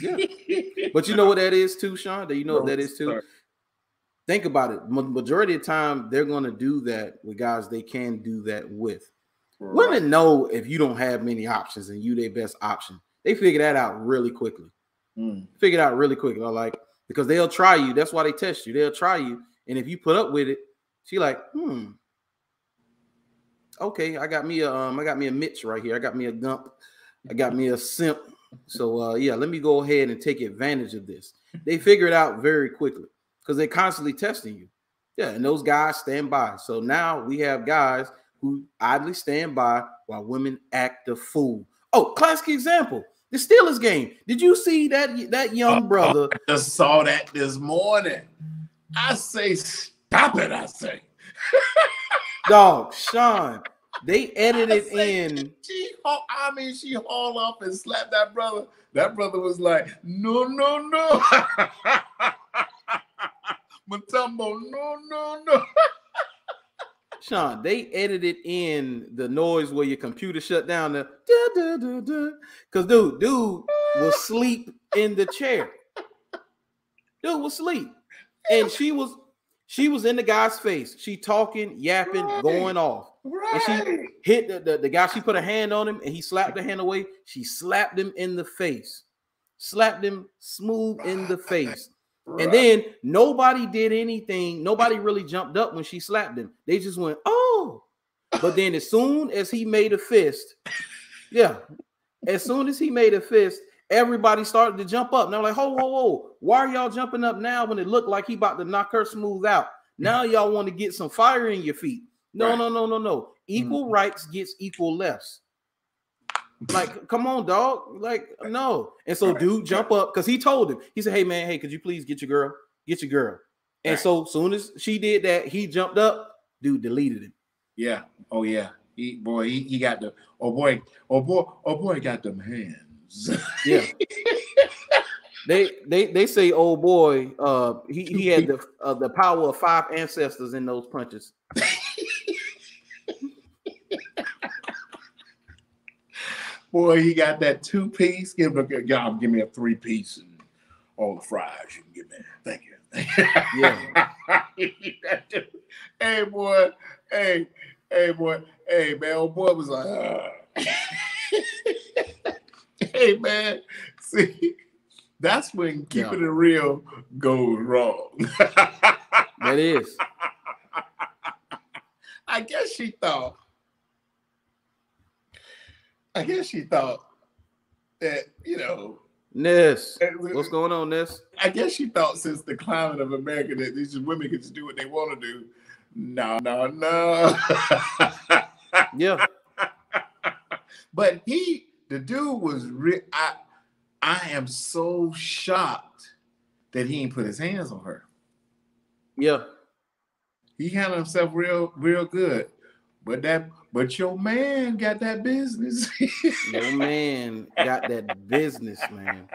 Yeah. But you know what that is too, Shawn? Do you know what that is too? Think about it. Majority of the time, they're going to do that with guys they can do that with. Women know if you don't have many options and you their best option. They figure that out really quickly. Mm. Figure it out really quickly. They're like because they'll try you. That's why they test you. They'll try you, and if you put up with it, she like, hmm. Okay, I got me a um, I got me a Mitch right here. I got me a Gump. I got me a Simp. So uh, yeah, let me go ahead and take advantage of this. They figure it out very quickly because they're constantly testing you. Yeah, and those guys stand by. So now we have guys who idly stand by while women act the fool. Oh, classic example: the Steelers game. Did you see that that young brother? I just saw that this morning. I say, stop it. I say, Dog, Shawn, they edited in. She, haul- I mean, she hauled off and slapped that brother. That brother was like, no, no, no. Mutombo, no, no, no. Shawn, they edited in the noise where your computer shut down. The because dude, dude was sleep in the chair. Dude was sleep. and she was she was in the guy's face. She talking, yapping, going off. And she hit the, the, the guy, she put a hand on him and he slapped the hand away. She slapped him in the face, slapped him smooth in the face. And then nobody did anything. Nobody really jumped up when she slapped him. They just went, oh. But then as soon as he made a fist, yeah, as soon as he made a fist, everybody started to jump up. And they're like, whoa, whoa, whoa. Why are y'all jumping up now when it looked like he about to knock her smooth out? Now y'all want to get some fire in your feet. No, right. no, no, no, no. Equal mm-hmm. rights gets equal lefts. Like, come on, dog. Like, no. And so, dude, jump up because he told him. He said, "Hey, man, hey, could you please get your girl? Get your girl." And right. so, soon as she did that, he jumped up. Dude deleted him. Yeah. Oh yeah. He boy, he, he got the oh boy, oh boy, oh boy, got them hands. yeah. they they they say, oh boy, uh, he he had the uh, the power of five ancestors in those punches. Boy, he got that two piece. Give a y'all give me a three piece and all the fries you can give me. Thank you. yeah. hey boy, hey, hey boy, hey man, old boy was like, uh. hey man, see, that's when keeping yeah. it real goes wrong. that is. I guess she thought I guess she thought that, you know. Ness. What's going on, Ness? I guess she thought since the climate of America that these women could just do what they want to do. No, no, no. yeah. But he, the dude was real. I, I am so shocked that he ain't put his hands on her. Yeah. He handled himself real, real good. But that but your man got that business. your man got that business, man.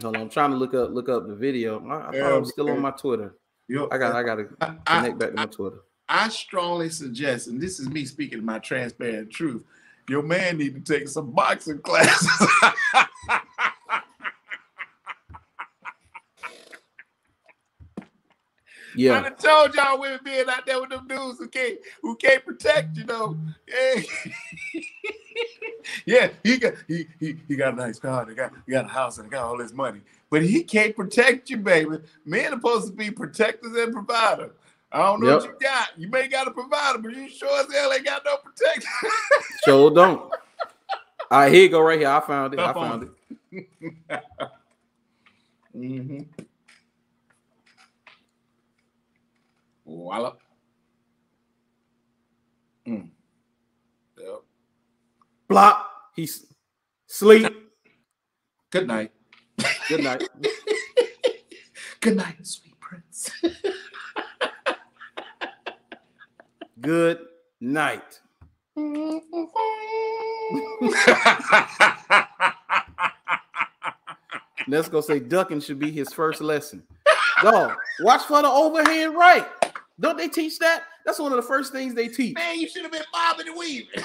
Hold on, I'm trying to look up look up the video. I, I yeah, thought I was still on my Twitter. Yo, I got I got to connect I, back to my Twitter. I strongly suggest, and this is me speaking my transparent truth. Your man need to take some boxing classes. Yeah. I done told y'all women being out there with them dudes who can't who can't protect, you know. Yeah, yeah he got he, he he got a nice car, he got he got a house and he got all this money. But he can't protect you, baby. Men are supposed to be protectors and providers. I don't know yep. what you got. You may got a provider, but you sure as hell ain't got no protection. sure don't. All right, here you go right here. I found it. Up I found it. mm-hmm. Voila. Mm. Yep. Block. He's sleep. Good night. Good night. Good night, sweet prince. Good night. Let's go say ducking should be his first lesson. Dog, watch for the overhead right. Don't they teach that? That's one of the first things they teach. Man, you should have been bobbing and weaving.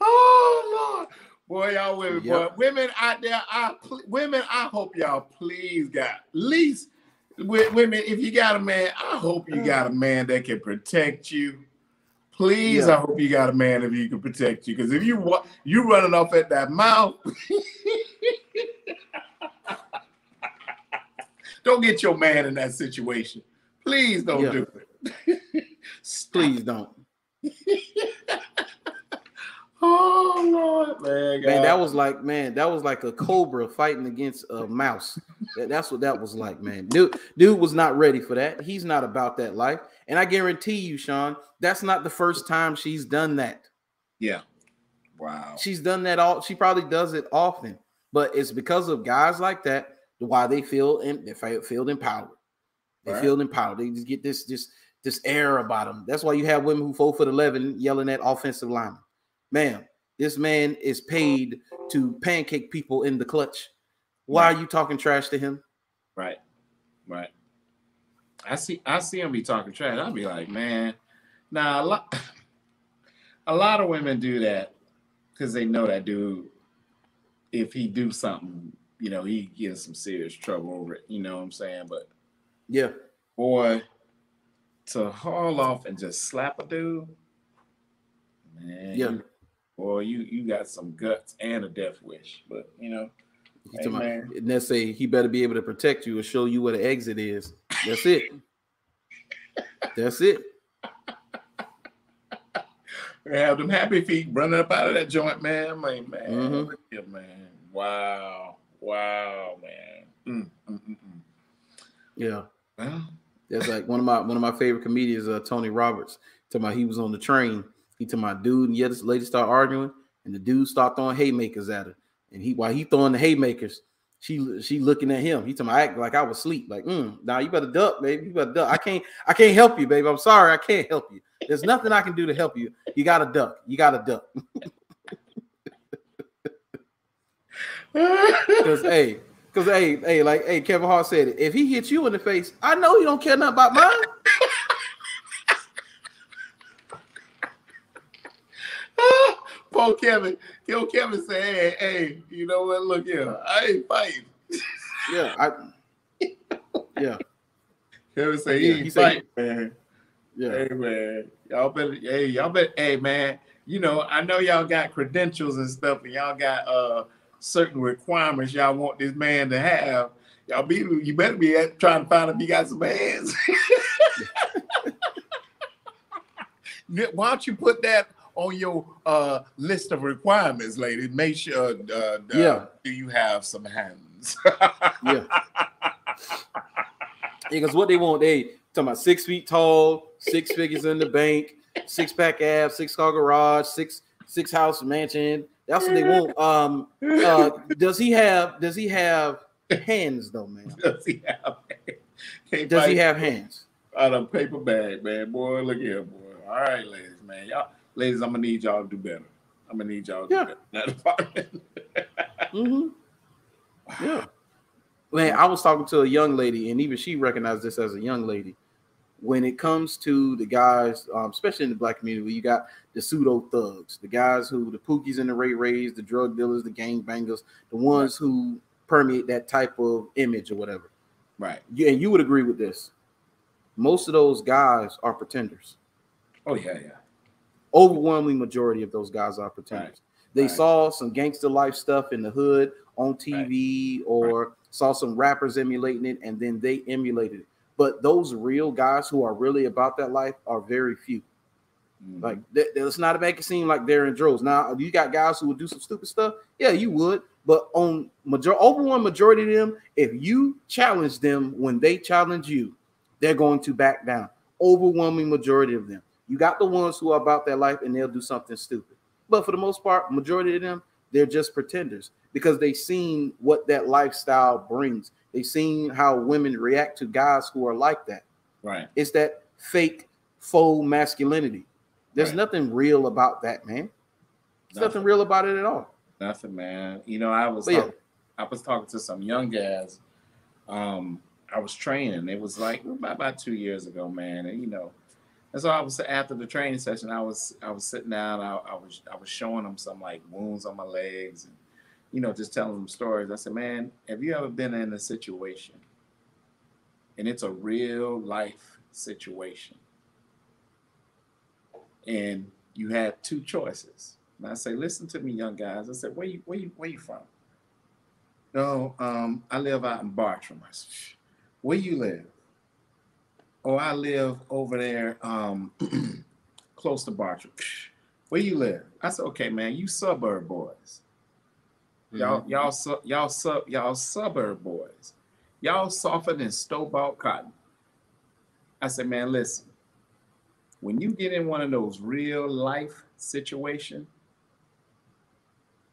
oh Lord. Boy, y'all women, yep. boy, women out there, I women, I hope y'all please got least women, if you got a man, I hope you got a man that can protect you. Please, I hope you got a man if you can protect you. Because if you you running off at that mouth, Don't get your man in that situation. Please don't yeah. do it. Please don't. oh Lord, man, man, that was like man, that was like a cobra fighting against a mouse. That's what that was like, man. Dude, dude was not ready for that. He's not about that life. And I guarantee you, Shawn, that's not the first time she's done that. Yeah. Wow. She's done that all. She probably does it often, but it's because of guys like that why they feel in, they feel empowered. They right. feel empowered. They just get this this this air about them. That's why you have women who four foot eleven yelling at offensive linemen. Ma'am, this man is paid to pancake people in the clutch. Why right. are you talking trash to him? Right, right. I see. I see him be talking trash. I'll be like, man. Now a lot, a lot of women do that because they know that dude. If he do something you know, he getting some serious trouble over it. You know what I'm saying? But yeah, Boy, to haul off and just slap a dude, man. Yeah. You, boy, you you got some guts and a death wish. But you know, He Hey, man. and say he better be able to protect you or show you where the exit is. That's it. That's it. we have them happy feet running up out of that joint, man. I'm like, man, Mhm. look man. Wow. Wow, man. Mm, mm, mm, mm. Yeah. Well, That's like one of my one of my favorite comedians, uh, Tony Roberts. Talking about he was on the train. He to my dude and yeah, this lady start arguing, and the dude start throwing haymakers at her. And he while he throwing the haymakers, she she looking at him. He told me I act like I was asleep. Like, mm, now you better duck, baby. You better duck. I can't I can't help you, baby. I'm sorry, I can't help you. There's nothing I can do to help you. You gotta duck. You gotta duck. Because hey, because hey, hey, like hey, Kevin Hart said it. If he hits you in the face, I know he don't care nothing about mine. Poor Kevin. Yo, Kevin say, hey, hey, you know what? Look here. I ain't fighting. Yeah, I yeah, Kevin say he Yeah, ain't he said- fighting, man. yeah. Hey man, y'all better. Hey, y'all better. Hey man, you know I know y'all got credentials and stuff, and y'all got uh certain requirements y'all want this man to have. Y'all be you better be at, trying to find if you got some hands. Why don't you put that on your uh list of requirements, lady? Make sure. Uh, uh, Yeah. Do you have some hands? Yeah. Because what they want, they talking about six feet tall, six figures in the bank, six pack abs, six car garage, six six house mansion. That's what they want. Um, uh, does he have? Does he have hands though, man? Does he have? Can't Does he have hands? out of paper bag, man. Boy, look here, boy. All right, ladies, man. Y'all, ladies, I'm gonna need y'all to do better. I'm gonna need y'all to Yeah. do better. in That department. hmm Yeah. Man, I was talking to a young lady, and even she recognized this as a young lady. When it comes to the guys, um, especially in the black community, you got the pseudo thugs, the guys who the pookies and the Ray Rays, the drug dealers, the gang bangers, the ones who permeate that type of image or whatever. right. You, and you would agree with this. Most of those guys are pretenders. Oh yeah, yeah. Overwhelming majority of those guys are pretenders. Right. They Right. saw some gangster life stuff in the hood on TV or saw some rappers emulating it and then they emulated it. But those real guys who are really about that life are very few. Mhm. Like th- let's not make it seem like they're in droves. Now you got guys who would do some stupid stuff. Yeah, you would. But on major overwhelming majority of them, if you challenge them when they challenge you, they're going to back down. Overwhelming majority of them. You got the ones who are about their life and they'll do something stupid. But for the most part, majority of them, they're just pretenders because they've seen what that lifestyle brings. They've seen how women react to guys who are like that. right. It's that fake faux masculinity. There's Right. nothing real about that, man. There's nothing Nothing. real about it at all. Nothing, man. You know, I was But yeah. I was talking to some young guys. Um, I was training. It was like about, about two years ago, man. And you know, and so I was after the training session. I was I was sitting down. I, I was I was showing them some like wounds on my legs, and you know, just telling them stories. I said, man, have you ever been in a situation, and it's a real life situation, and you have two choices. And I say, listen to me, young guys. I said, where you where you where you from? No, um, I live out in Bartram. I said, where you live? Oh, I live over there, um, close to Bartram. Where you live? I said, okay, man, you suburb boys. Y'all, mm-hmm. y'all, su- y'all, sub, y'all suburb boys. Y'all softer than store-bought cotton. I said, man, listen. When you get in one of those real life situation,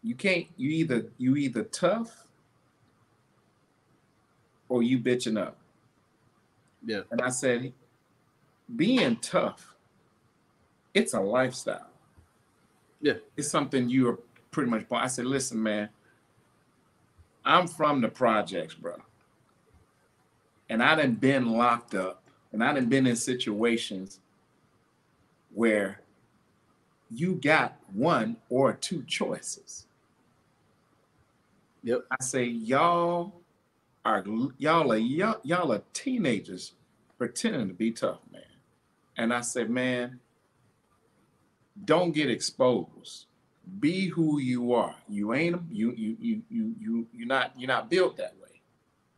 you can't. You either you either tough or you bitching up. Yeah. And I said, being tough, it's a lifestyle. Yeah. It's something you are pretty much. I said, listen, man. I'm from the projects, bro. And I done been locked up, and I done been in situations where you got one or two choices. Yep. I say y'all are y'all are y'all, y'all are teenagers pretending to be tough, man. And I said, man, don't get exposed. Be who you are. You ain't you you you you you you're not you're not built that way.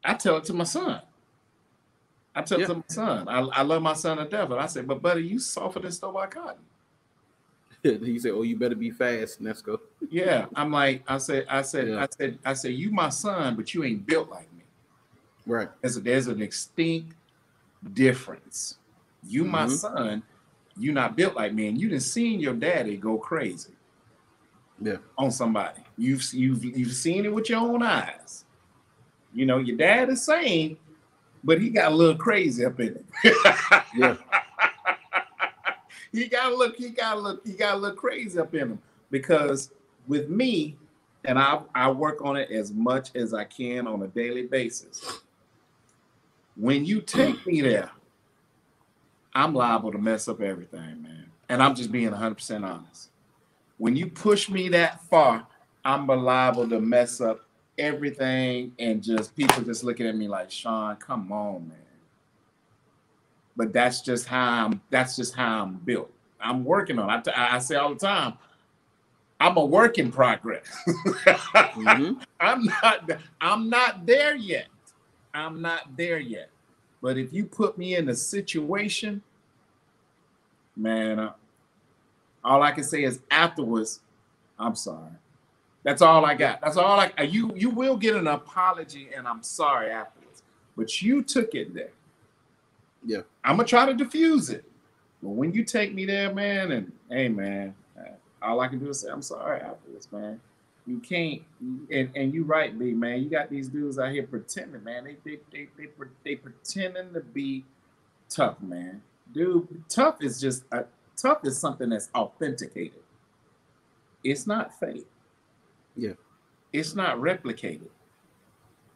I tell it to my son. I tell yeah. it to my son. I, I love my son to death, but I said, but buddy, you softer than store cotton. he said, "Oh, you better be fast, Nesco." yeah, I'm like, I said, I said, yeah. I said, I said, you my son, but you ain't built like me. Right. There's a, there's an extinct difference. You mm-hmm. my son, you not built like me, and you didn't seen your daddy go crazy. Yeah. On somebody, you've you've you've seen it with your own eyes. You know, your dad is sane, but he got a little crazy up in it. yeah. he got to look, he got to look, he got a little crazy up in him because with me, and I, I work on it as much as I can on a daily basis. When you take me there, I'm liable to mess up everything, man. And I'm just being 100% honest. When you push me that far, I'm liable to mess up everything and just people just looking at me like, Shawn, come on, man. But that's just how I'm that's just how I'm built. I'm working on it. I, I say all the time, I'm a work in progress. mm-hmm. I'm not I'm not there yet. I'm not there yet. But if you put me in a situation, man, uh, all I can say is afterwards, I'm sorry. That's all I got. That's all I uh, you you will get an apology and I'm sorry afterwards. But you took it there. Yeah. I'm gonna try to diffuse it. But when you take me there, man, and hey man, uh, all I can do is say I'm sorry afterwards, man. You can't, and, and you right, B man. You got these dudes out here pretending, man. They they they they, they, they pretending to be tough, man. Dude, tough is just a, tough is something that's authenticated. It's not fake. Yeah. It's not replicated.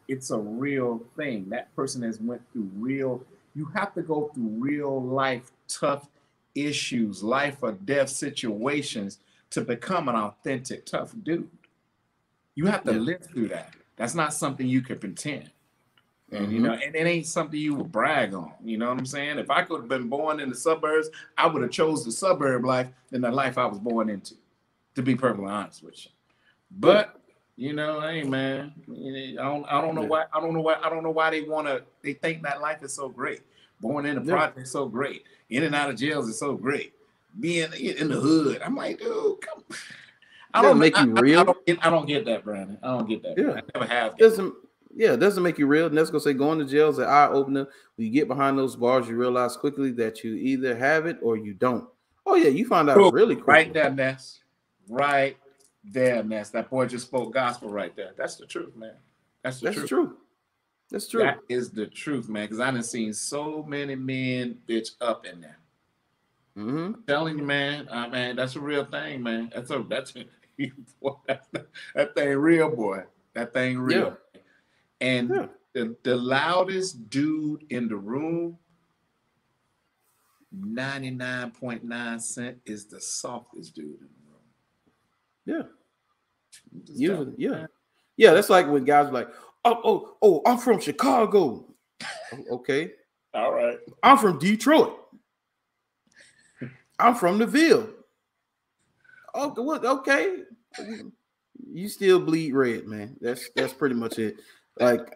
It's a real thing. That person has went through real. You have to go through real life tough issues, life or death situations to become an authentic tough dude. You have to yeah. live through that. That's not something you can pretend. And mm-hmm. you know, and it ain't something you would brag on. You know what I'm saying? If I could have been born in the suburbs, I would have chose the suburb life than the life I was born into. To be perfectly honest with you. But you know, hey man, I don't I don't know why I don't know why I don't know why they wanna they think that life is so great. Born in the project is so great. In and out of jails is so great. Being in the hood, I'm like, dude, come. I don't make you real. I, I, don't get, I, don't get, that, Brandon. I don't get that. Yeah, I never have. Doesn't yeah, it doesn't make you real. Gonna say going to jail is an eye opener. When you get behind those bars, you realize quickly that you either have it or you don't. Oh yeah, you find out cool. really quick. Right there, Ness. Right there, Ness. That boy just spoke gospel right there. That's the truth, man. That's the that's truth. true. That's true. That is the truth, man. Because I done seen so many men bitch up in there. Mm-hmm. Telling you, man. Uh, man, that's a real thing, man. That's a that's a, boy, that, that thing real, boy. That thing real. And yeah. the the loudest dude in the room, ninety nine point nine cent, is the softest dude in the room. Yeah. Usually, yeah. Yeah, that's like when guys are like, oh, oh, oh, I'm from Chicago. Oh, okay. All right. I'm from Detroit. I'm from the Ville. Oh, what? Okay. You still bleed red, man. That's that's pretty much it. Like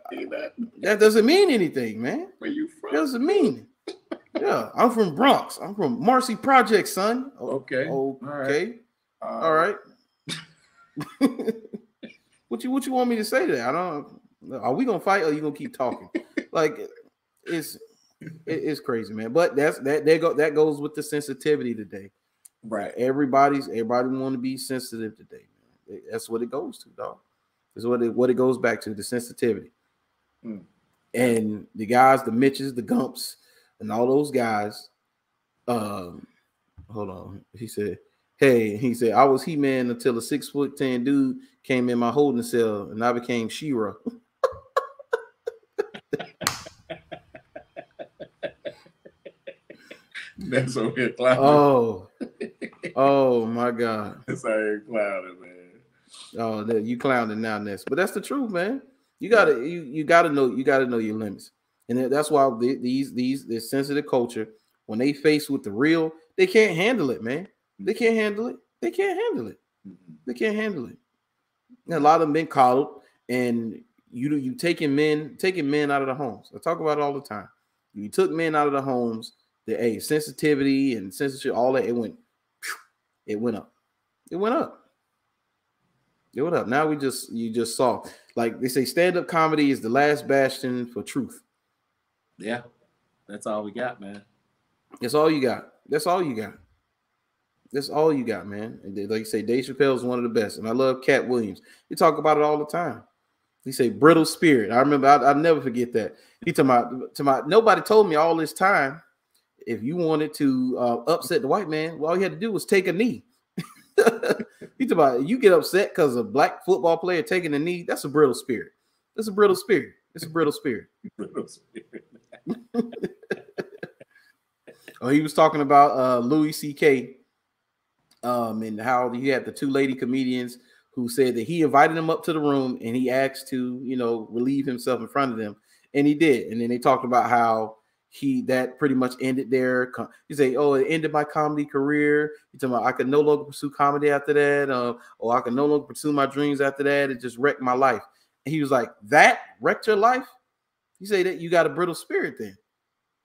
that doesn't mean anything, man. Where you from? Doesn't mean. yeah, I'm from Bronx. I'm from Marcy Project, son. Okay. Okay. All right. Um, All right. what you what you want me to say to that? I don't. Are we gonna fight or are you gonna keep talking? like it's it's crazy, man. But that's that they go that goes with the sensitivity today. Right. Everybody's everybody want to be sensitive today, man. That's what it goes to, dog. Is what it what it goes back to the sensitivity. Mm. And the guys, the Mitches, the Gumps, and all those guys. Um, hold on. He said, Hey, he said, I was He Man until a six foot ten dude came in my holding cell and I became She-Ra. That's over here clouding. Oh, oh my God. That's how you clouding, man. Oh, you clowning now, Ness. But that's the truth, man. You gotta you you gotta know you gotta know your limits. and that's why the, these these this sensitive culture, when they face with the real, they can't handle it, man. They can't handle it. They can't handle it. Mm-hmm. They can't handle it. And a lot of them been coddled, and you know you taking men taking men out of the homes. I talk about it all the time. You took men out of the homes. The a sensitivity and censorship, all that it went, it went up. It went up. It went up. Now we just you just saw like they say, stand up comedy is the last bastion for truth. Yeah, that's all we got, man. That's all you got. That's all you got. That's all you got, man. And like you say, Dave Chappelle is one of the best, and I love Katt Williams. You talk about it all the time. He say brittle spirit. I remember. I, will never forget that. He talking about to my nobody told me all this time. If you wanted to uh, upset the white man, well, all you had to do was take a knee. he talking about you get upset because a black football player taking a knee. That's a brittle spirit. That's a brittle spirit. It's a brittle spirit. brittle spirit. oh, he was talking about uh, Louis C.K. Um, and how he had the two lady comedians who said that he invited him up to the room and he asked to, you know, relieve himself in front of them, and he did. And then they talked about how he that pretty much ended there. He said, "Oh, it ended my comedy career." He talking about I could no longer pursue comedy after that, uh, or I could no longer pursue my dreams after that. It just wrecked my life. And he was like, "That wrecked your life?" You say that you got a brittle spirit then.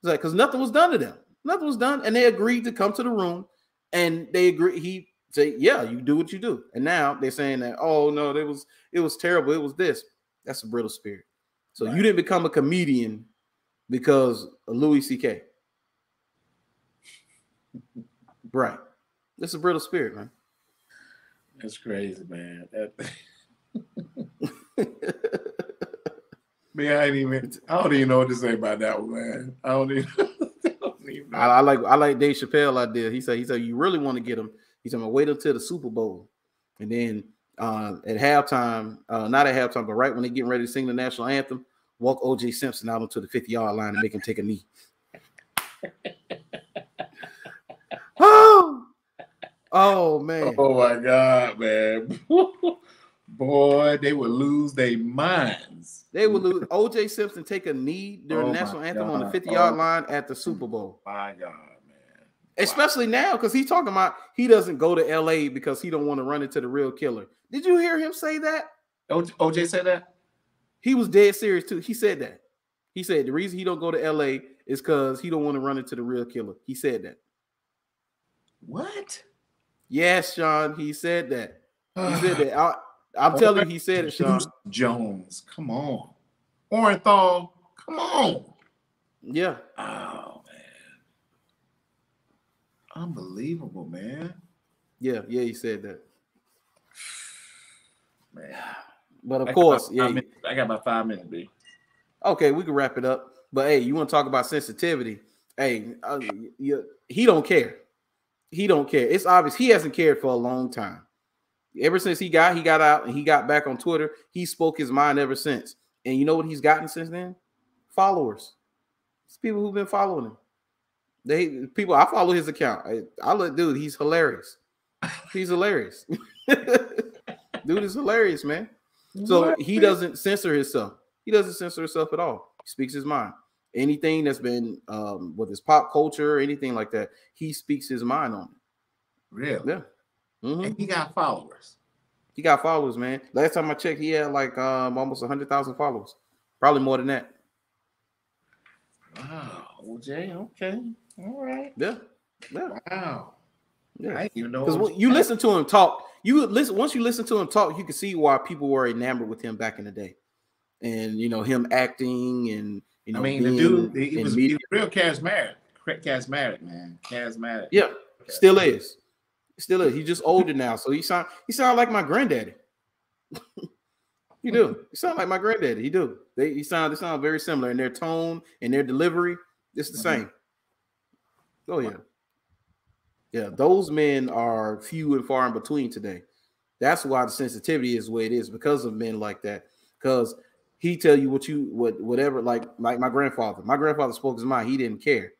He's like, because nothing was done to them. Nothing was done. And they agreed to come to the room and they agree. He say, Yeah, you do what you do. And now they're saying that, oh no, it was it was terrible. It was this. That's a brittle spirit. So right. you didn't become a comedian because Louis C.K. right. That's a brittle spirit, man. That's crazy, man. That... Man, I ain't even. I don't even know what to say about that one, man. I don't even. I, don't even I, I, like I like Dave Chappelle idea. He said he said you really want to get him. He said wait until the Super Bowl, and then uh, at halftime, uh, not at halftime, but right when they're getting ready to sing the national anthem, walk OJ Simpson out onto the 50 yard line and make him take a knee. oh, oh man! Oh my God, man! Boy, they would lose their minds. They would lose. OJ Simpson take a knee during oh the national anthem God. on the 50 yard oh. line at the Super Bowl. My God, man. Especially wow. now, because he's talking about he doesn't go to LA because he don't want to run into the real killer. Did you hear him say that? OJ said that? He was dead serious too. He said that. He said the reason he don't go to LA is because he don't want to run into the real killer. He said that. What? Yes, Shawn. He said that. He said that. I, I'm telling you, he said it, Shawn. Jones, come on. Orenthal, come on. Yeah. Oh man. Unbelievable, man. Yeah, yeah, he said that. Man. But of I course, yeah. Minutes. I got about five minutes, B. Okay, we can wrap it up. But hey, you want to talk about sensitivity? Hey, uh, you, he don't care. He don't care. It's obvious he hasn't cared for a long time ever since he got he got out and he got back on Twitter, he spoke his mind ever since. And you know what he's gotten since then? Followers. It's people who've been following him. They people I follow his account. I, I look, dude, he's hilarious. He's hilarious. dude is hilarious, man. So what? he doesn't censor himself. He doesn't censor himself at all. He speaks his mind. Anything that's been um with his pop culture, anything like that, he speaks his mind on it. Really? Yeah. Mm-hmm. And he got followers. He got followers, man. Last time I checked, he had like um almost hundred thousand followers. Probably more than that. Wow, OJ. Okay, all right. Yeah, yeah. Wow. Yeah, I you know because you listen to him talk. You listen once you listen to him talk, you can see why people were enamored with him back in the day, and you know him acting and you know. I mean, the dude he was, he was real charismatic, charismatic man, charismatic. Yeah, still is. Still is. He's just older now, so he sound he sound like my granddaddy. you do. He sound like my granddaddy. He do. They he sound they sound very similar in their tone and their delivery. It's the mm-hmm. same. Oh yeah. Yeah, those men are few and far in between today. That's why the sensitivity is the way it is because of men like that. Because he tell you what you what whatever like like my grandfather. My grandfather spoke his mind. He didn't care.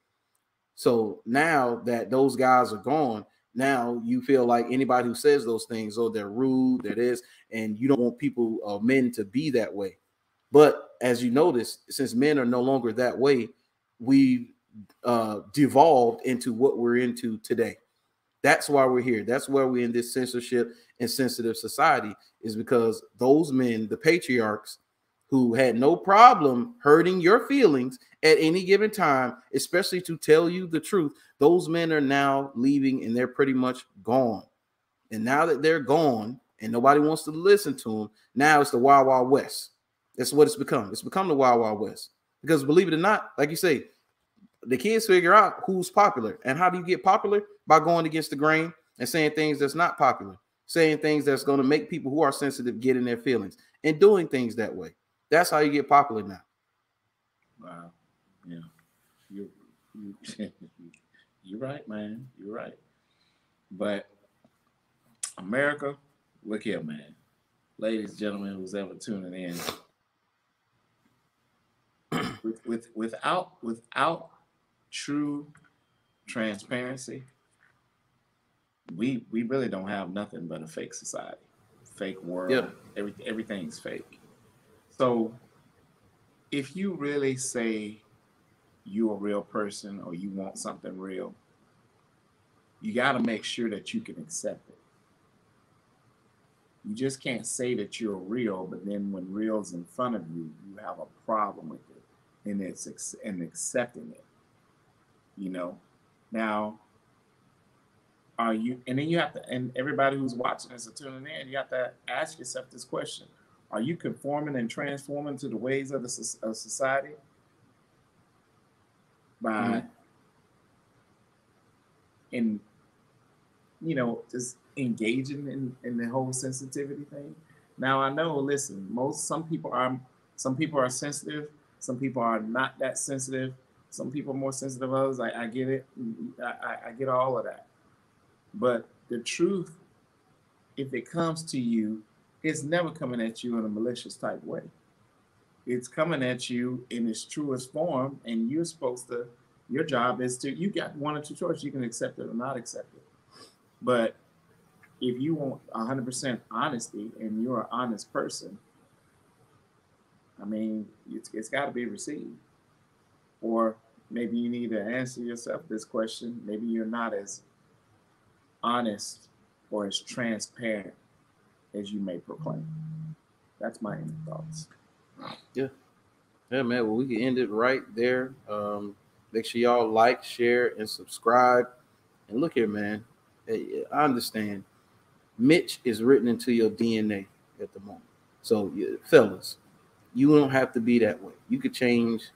So now that those guys are gone, now you feel like anybody who says those things, oh, they're rude, that is, and you don't want people, uh, men, to be that way. But as you notice, since men are no longer that way, we uh, devolved into what we're into today. That's why we're here. That's why we're in this censorship and sensitive society, is because those men, the patriarchs, who had no problem hurting your feelings at any given time, especially to tell you the truth, those men are now leaving and they're pretty much gone. And now that they're gone and nobody wants to listen to them, now it's the Wild Wild West. That's what it's become. It's become the Wild Wild West. Because believe it or not, like you say, the kids figure out who's popular. And how do you get popular? By going against the grain and saying things that's not popular, saying things that's going to make people who are sensitive get in their feelings and doing things that way. That's how you get popular now. Wow. Yeah. You you you're right, man. You're right. But America, look here, man. Ladies, and gentlemen, who's ever tuning in. with, with without without true transparency, we we really don't have nothing but a fake society, fake world. Yeah. Every, everything's fake. So if you really say you're a real person or you want something real, you got to make sure that you can accept it. You just can't say that you're real, but then when real's in front of you, you have a problem with it, and it's and accepting it. You know, now are you? And then you have to, and everybody who's watching this or tuning in, you have to ask yourself this question: Are you conforming and transforming to the ways of the of society by mm-hmm. in you know just engaging in, in the whole sensitivity thing. Now I know, listen, most some people are some people are sensitive, some people are not that sensitive, some people are more sensitive others. I, I get it. I, I get all of that. But the truth, if it comes to you, it's never coming at you in a malicious type way. It's coming at you in its truest form, and you're supposed to. Your job is to. You got one or two choices. You can accept it or not accept it. But if you want 100% honesty and you're an honest person, I mean, it's, it's got to be received. Or maybe you need to answer yourself this question. Maybe you're not as honest or as transparent as you may proclaim. That's my thoughts. Yeah. Yeah, man. Well, we can end it right there. Um, make sure y'all like, share, and subscribe. And look here, man. I understand. Mitch is written into your DNA at the moment. So, fellas, you don't have to be that way. You could change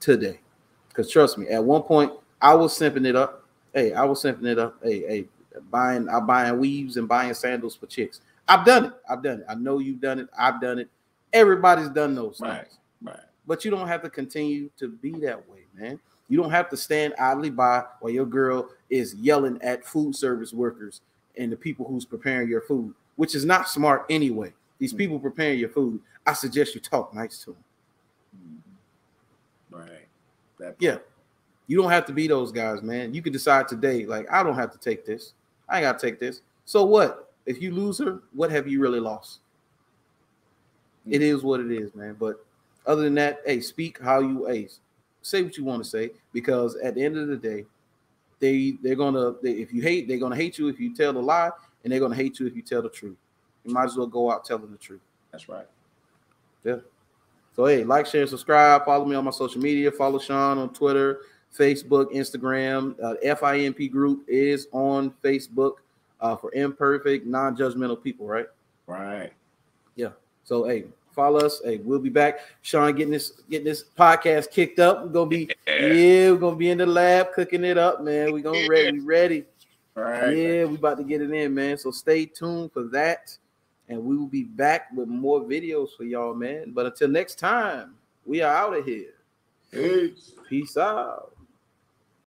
today. Because trust me, at one point, I was simping it up. Hey, I was simping it up. Hey, hey, buying, I'm buying weaves and buying sandals for chicks. I've done it. I've done it. I know you've done it. I've done it. Everybody's done those right, things. Right. But you don't have to continue to be that way, man. You don't have to stand idly by while your girl is yelling at food service workers and the people who's preparing your food, which is not smart anyway. These mm-hmm. people preparing your food, I suggest you talk nice to them. That yeah. You don't have to be those guys, man. You can decide today, like, I don't have to take this. I ain't got to take this. So what? If you lose her, what have you really lost? Mm-hmm. It is what it is, man. But other than that, hey, speak how you ace. Say what you want to say because at the end of the day, they they're gonna they, if you hate, they're gonna hate you if you tell the lie, and they're gonna hate you if you tell the truth. You might as well go out telling the truth. That's right. Yeah. So hey, like, share, subscribe. Follow me on my social media. Follow Shawn on Twitter, Facebook, Instagram. Uh, FIMP group is on Facebook uh, for imperfect, non-judgmental people. Right. Right. Yeah. So hey, follow us. Hey, we'll be back. Shawn getting this getting this podcast kicked up. We're gonna be yeah, we're gonna be in the lab cooking it up, man. We're gonna ready, we ready. All right. Yeah, we about to get it in, man. So stay tuned for that. And we will be back with more videos for y'all, man. But until next time, we are out of here. Peace. Peace out.